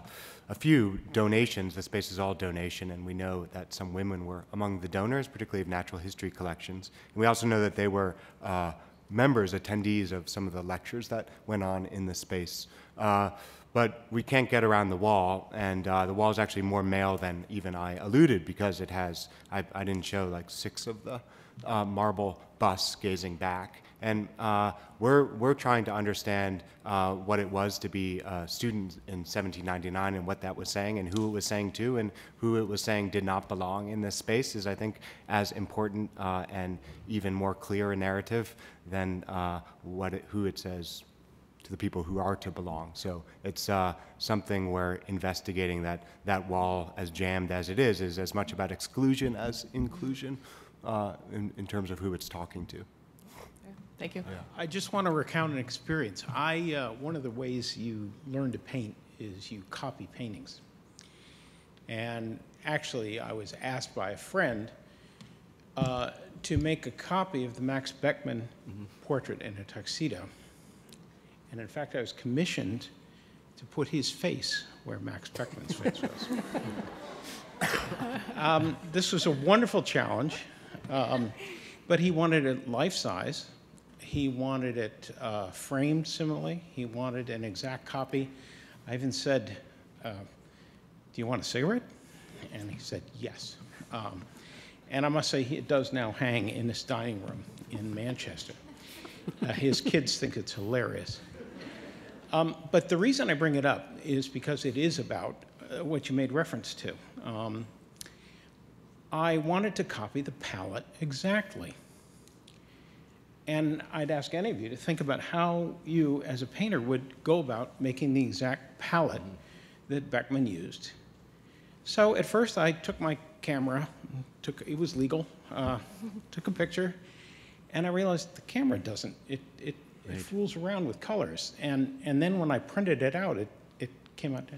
a few donations. The space is all donation, and we know that some women were among the donors, particularly of natural history collections. And we also know that they were uh, members, attendees of some of the lectures that went on in the space. Uh, but we can't get around the wall, and the wall is actually more male than even I alluded because it has, I, I didn't show like six of the uh, marble bust gazing back. And uh, we're, we're trying to understand uh, what it was to be a student in 1799 and what that was saying and who it was saying to and who it was saying did not belong in this space is, I think, as important uh, and even more clear a narrative than uh, what it, who it says to the people who are to belong. So it's uh, something where investigating that, that wall, as jammed as it is, is as much about exclusion as inclusion uh, in, in terms of who it's talking to. Thank you. I just want to recount an experience. I uh, one of the ways you learn to paint is you copy paintings. And actually, I was asked by a friend uh, to make a copy of the Max Beckmann mm-hmm. portrait in a tuxedo. And in fact, I was commissioned to put his face where Max Beckmann's face was. um, this was a wonderful challenge, um, but he wanted it life size. He wanted it uh, framed similarly. He wanted an exact copy. I even said, uh, Do you want a cigarette? And he said, Yes. Um, and I must say, it does now hang in this dining room in Manchester. Uh, his kids think it's hilarious. Um, but the reason I bring it up is because it is about uh, what you made reference to. Um, I wanted to copy the palette exactly. And I'd ask any of you to think about how you, as a painter, would go about making the exact palette that Beckmann used. So at first, I took my camera, took it was legal, uh, took a picture, and I realized the camera doesn't. It it, it fools around with colors, and and then when I printed it out, it it came out. To,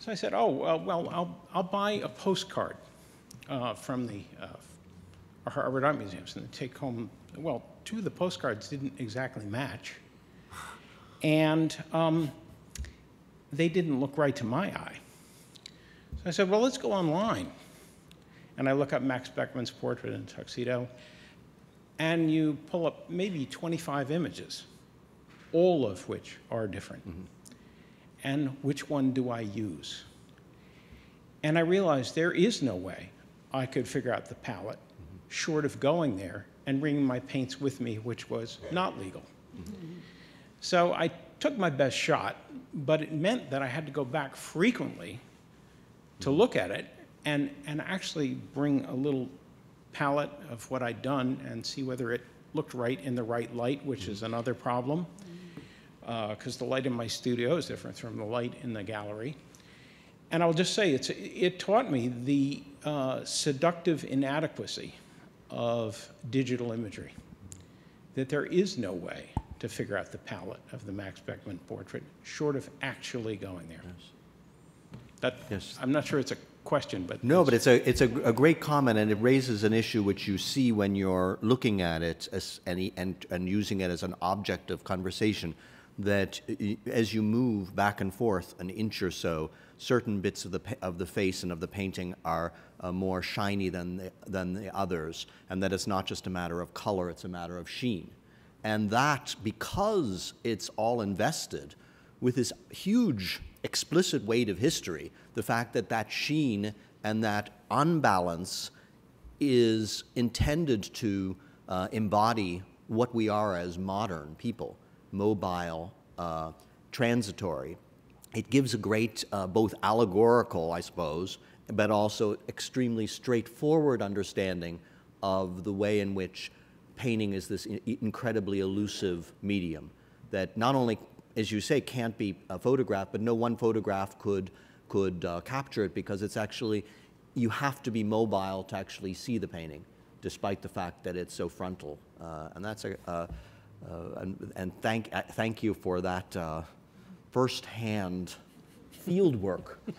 so I said, oh well, well I'll I'll buy a postcard uh, from the uh, Harvard Art Museums and take home. Well, two of the postcards didn't exactly match, and um, they didn't look right to my eye. So I said, well, let's go online. And I look up Max Beckmann's portrait in tuxedo, and you pull up maybe 25 images, all of which are different. Mm -hmm. And which one do I use? And I realized there is no way I could figure out the palette mm -hmm. short of going there and bringing my paints with me, which was not legal. Mm -hmm. So I took my best shot, but it meant that I had to go back frequently to look at it and, and actually bring a little palette of what I'd done and see whether it looked right in the right light, which is another problem, because uh, the light in my studio is different from the light in the gallery. And I'll just say, it's, it taught me the uh, seductive inadequacy of digital imagery, that there is no way to figure out the palette of the Max Beckmann portrait short of actually going there. Yes. That, yes. I'm not sure it's a question, but no, but it's a it's a, a, great comment, and it raises an issue which you see when you're looking at it as any and and using it as an object of conversation. That as you move back and forth an inch or so, certain bits of the of the face and of the painting are uh, more shiny than the, than the others, and that it's not just a matter of color; it's a matter of sheen, and that because it's all invested with this huge explicit weight of history, the fact that that sheen and that unbalance is intended to uh, embody what we are as modern people, mobile, uh, transitory. It gives a great, uh, both allegorical, I suppose, but also extremely straightforward understanding of the way in which painting is this incredibly elusive medium that not only as you say, can't be a photographed, but no one photograph could, could uh, capture it because it's actually, you have to be mobile to actually see the painting, despite the fact that it's so frontal. Uh, and that's a, uh, and, and, thank, uh, thank you for that uh, first-hand field work.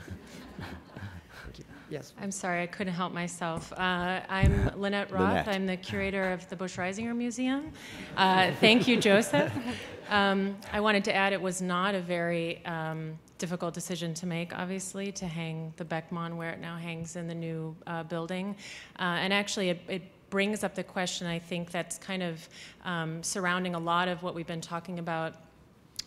Yes. I'm sorry, I couldn't help myself. Uh, I'm Lynette Roth. Lynette. I'm the curator of the Busch Reisinger Museum. Uh, thank you, Joseph. Um, I wanted to add it was not a very um, difficult decision to make, obviously, to hang the Beckmann where it now hangs in the new uh, building. Uh, and actually, it, it brings up the question, I think, that's kind of um, surrounding a lot of what we've been talking about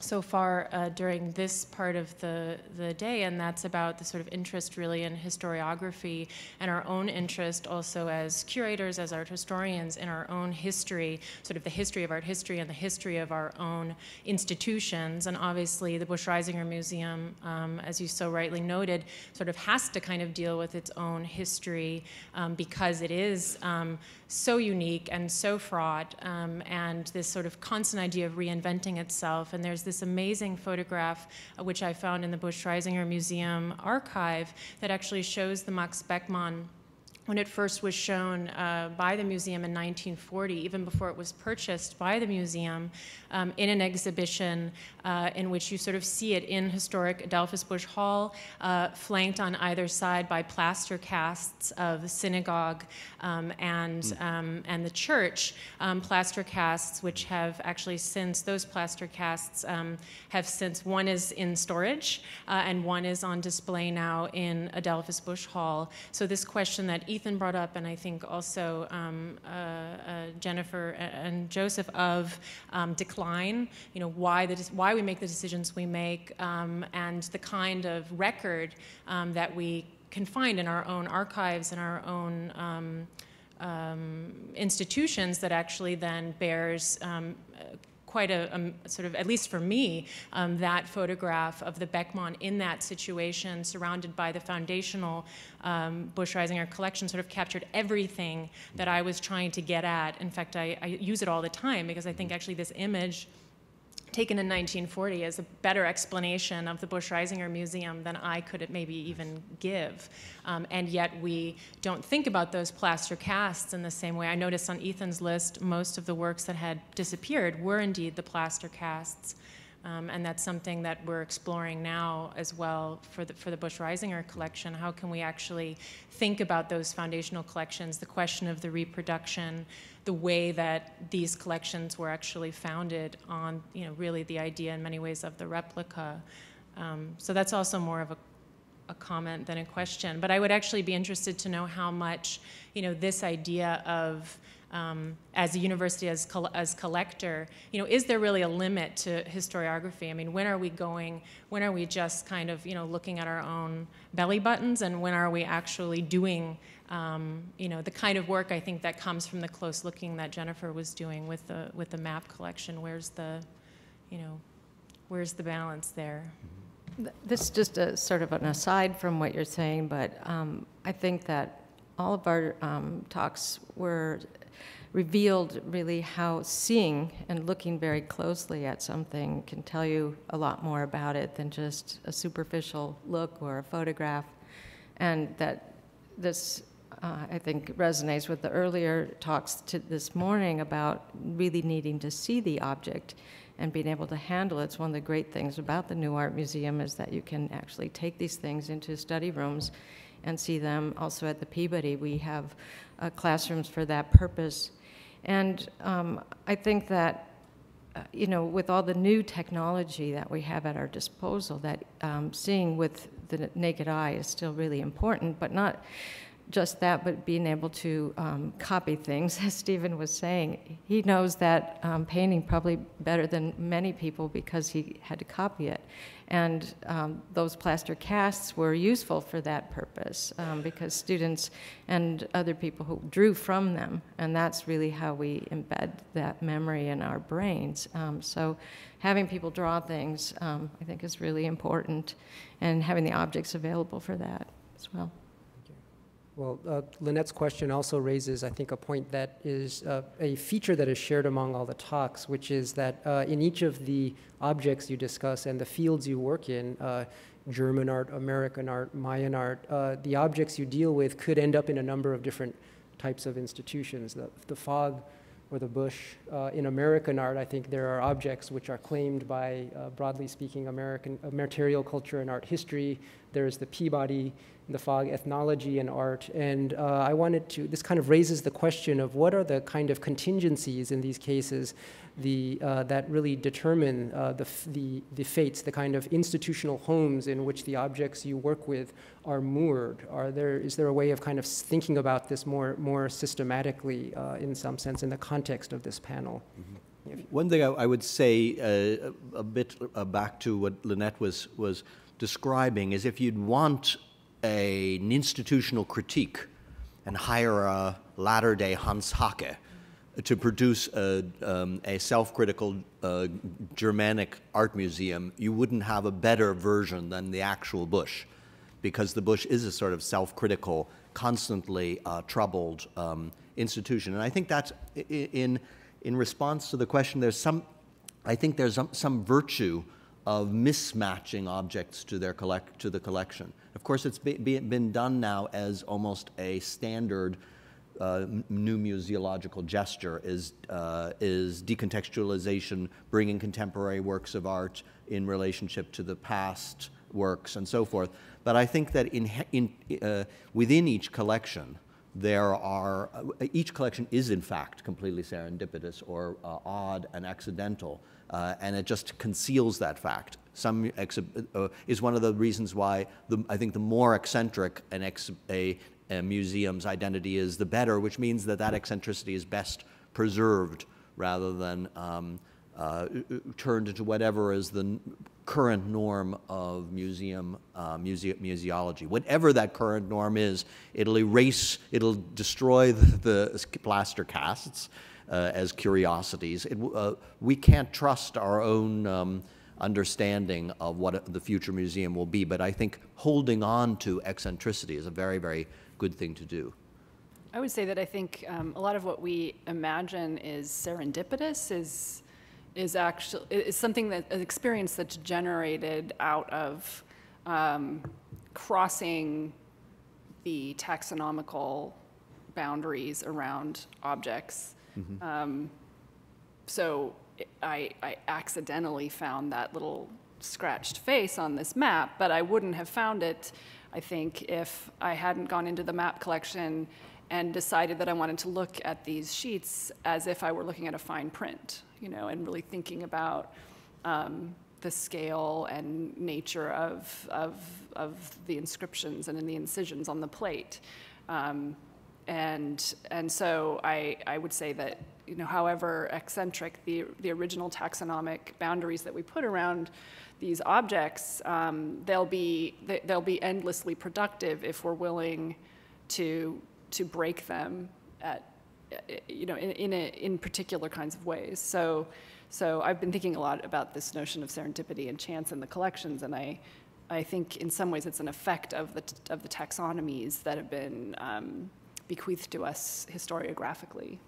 so far uh, during this part of the, the day, and that's about the sort of interest really in historiography and our own interest also as curators, as art historians in our own history, sort of the history of art history and the history of our own institutions. And obviously, the Busch Reisinger Museum, um, as you so rightly noted, sort of has to kind of deal with its own history um, because it is um, so unique and so fraught, um, and this sort of constant idea of reinventing itself. And there's this amazing photograph, uh, which I found in the Busch Reisinger Museum archive, that actually shows the Max Beckmann when it first was shown uh, by the museum in 1940, even before it was purchased by the museum, um, in an exhibition uh, in which you sort of see it in historic Adolphus Busch Hall, uh, flanked on either side by plaster casts of the synagogue um, and, mm. um, and the church. Um, plaster casts, which have actually since, those plaster casts um, have since, one is in storage uh, and one is on display now in Adolphus Busch Hall. So this question that Ethan brought up, and I think also um, uh, uh, Jennifer and Joseph, of um, decline, you know, why, the, why we make the decisions we make, um, and the kind of record um, that we can find in our own archives and our own um, um, institutions that actually then bears quite a, a, sort of, at least for me, um, that photograph of the Beckmann in that situation, surrounded by the foundational um, Busch Reisinger collection, sort of captured everything that I was trying to get at. In fact, I, I use it all the time because I think actually this image taken in 1940 is a better explanation of the Busch Reisinger Museum than I could maybe even give. Um, and yet we don't think about those plaster casts in the same way. I noticed on Ethan's list, most of the works that had disappeared were indeed the plaster casts. Um, and that's something that we're exploring now as well for the, for the Busch Reisinger collection. How can we actually think about those foundational collections, the question of the reproduction, the way that these collections were actually founded on, you know, really the idea in many ways of the replica. Um, so that's also more of a, a comment than a question. But I would actually be interested to know how much, you know, this idea of um, as a university, as, as collector, you know, is there really a limit to historiography? I mean, when are we going, when are we just kind of, you know, looking at our own belly buttons and when are we actually doing, um, you know, the kind of work I think that comes from the close looking that Jennifer was doing with the, with the map collection? Where's the, you know, where's the balance there? This is just a sort of an aside from what you're saying, but um, I think that all of our um, talks were revealed really how seeing and looking very closely at something can tell you a lot more about it than just a superficial look or a photograph. And that this, uh, I think, resonates with the earlier talks this morning about really needing to see the object and being able to handle it. It's one of the great things about the New Art Museum is that you can actually take these things into study rooms and see them. Also at the Peabody, we have uh, classrooms for that purpose. And um, I think that, uh, you know, with all the new technology that we have at our disposal, that um, seeing with the naked eye is still really important, but not just that, but being able to um, copy things, as Stephen was saying. He knows that um, painting probably better than many people because he had to copy it. And um, those plaster casts were useful for that purpose um, because students and other people who drew from them, and that's really how we embed that memory in our brains. Um, so having people draw things, um, I think, is really important, and having the objects available for that as well. Well, uh, Lynette's question also raises, I think, a point that is uh, a feature that is shared among all the talks, which is that uh, in each of the objects you discuss and the fields you work in, uh, German art, American art, Mayan art, uh, the objects you deal with could end up in a number of different types of institutions. The, the Fogg or the Busch. Uh, in American art, I think there are objects which are claimed by, broadly speaking, American material culture and art history. There's the Peabody the Fogg ethnology and art. And uh, I wanted to, this kind of raises the question of what are the kind of contingencies in these cases the, uh, that really determine uh, the, the, the fates, the kind of institutional homes in which the objects you work with are moored? Are there, is there a way of kind of thinking about this more, more systematically uh, in some sense in the context of this panel? Mm -hmm. One thing I, I would say uh, a bit uh, back to what Lynette was, was describing is if you'd want a, an institutional critique and hire a latter day Hans Haacke to produce a, um, a self critical uh, Germanic art museum, you wouldn't have a better version than the actual Busch because the Busch is a sort of self critical, constantly uh, troubled um, institution. And I think that's in, in response to the question, there's some, I think there's some, some virtue of mismatching objects to, their collect, to the collection. Of course, it's be, be, been done now as almost a standard uh, new museological gesture is, uh, is decontextualization, bringing contemporary works of art in relationship to the past works and so forth. But I think that in, in, uh, within each collection, there are, uh, each collection is in fact completely serendipitous or uh, odd and accidental, uh, and it just conceals that fact some uh, is one of the reasons why the, I think the more eccentric an ex, a, a, museum's identity is, the better, which means that that eccentricity is best preserved rather than um, uh, turned into whatever is the current norm of museum uh, muse museology. Whatever that current norm is, it'll erase, it'll destroy the, the plaster casts, as curiosities. It, uh, we can't trust our own um, understanding of what the future museum will be, but I think holding on to eccentricity is a very, very good thing to do. I would say that I think um, a lot of what we imagine is serendipitous is is actually is something that an experience that's generated out of um, crossing the taxonomical boundaries around objects. Um, so I, I accidentally found that little scratched face on this map, but I wouldn't have found it, I think, if I hadn't gone into the map collection and decided that I wanted to look at these sheets as if I were looking at a fine print, you know, and really thinking about um, the scale and nature of, of, of the inscriptions and in the incisions on the plate. Um, and, and so I, I would say that, you know, however eccentric the, the original taxonomic boundaries that we put around these objects, um, they'll, be, they- they'll be endlessly productive if we're willing to, to break them at, you know, in, in, a, in particular kinds of ways. So, so I've been thinking a lot about this notion of serendipity and chance in the collections, and I, I think in some ways it's an effect of the, of the taxonomies that have been um, bequeathed to us historiographically.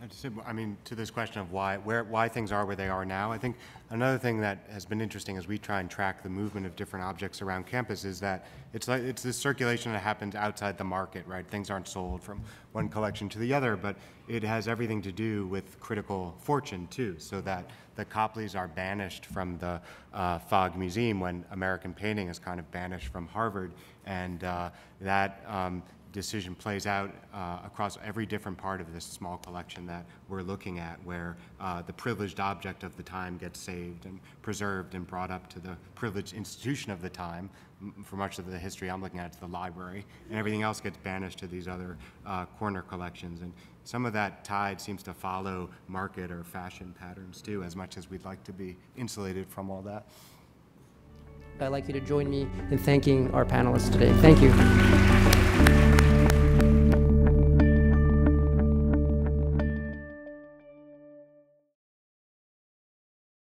I just I mean, to this question of why, where, why things are where they are now, I think another thing that has been interesting as we try and track the movement of different objects around campus is that it's like, it's this circulation that happens outside the market, right? Things aren't sold from one collection to the other, but it has everything to do with critical fortune too, so that the Copleys are banished from the uh, Fogg Museum when American painting is kind of banished from Harvard, and uh, that um, decision plays out uh, across every different part of this small collection that we're looking at, where uh, the privileged object of the time gets saved and preserved and brought up to the privileged institution of the time. For much of the history I'm looking at, it's the library, and everything else gets banished to these other uh, corner collections. And some of that tide seems to follow market or fashion patterns too, as much as we'd like to be insulated from all that. I'd like you to join me in thanking our panelists today. Thank you.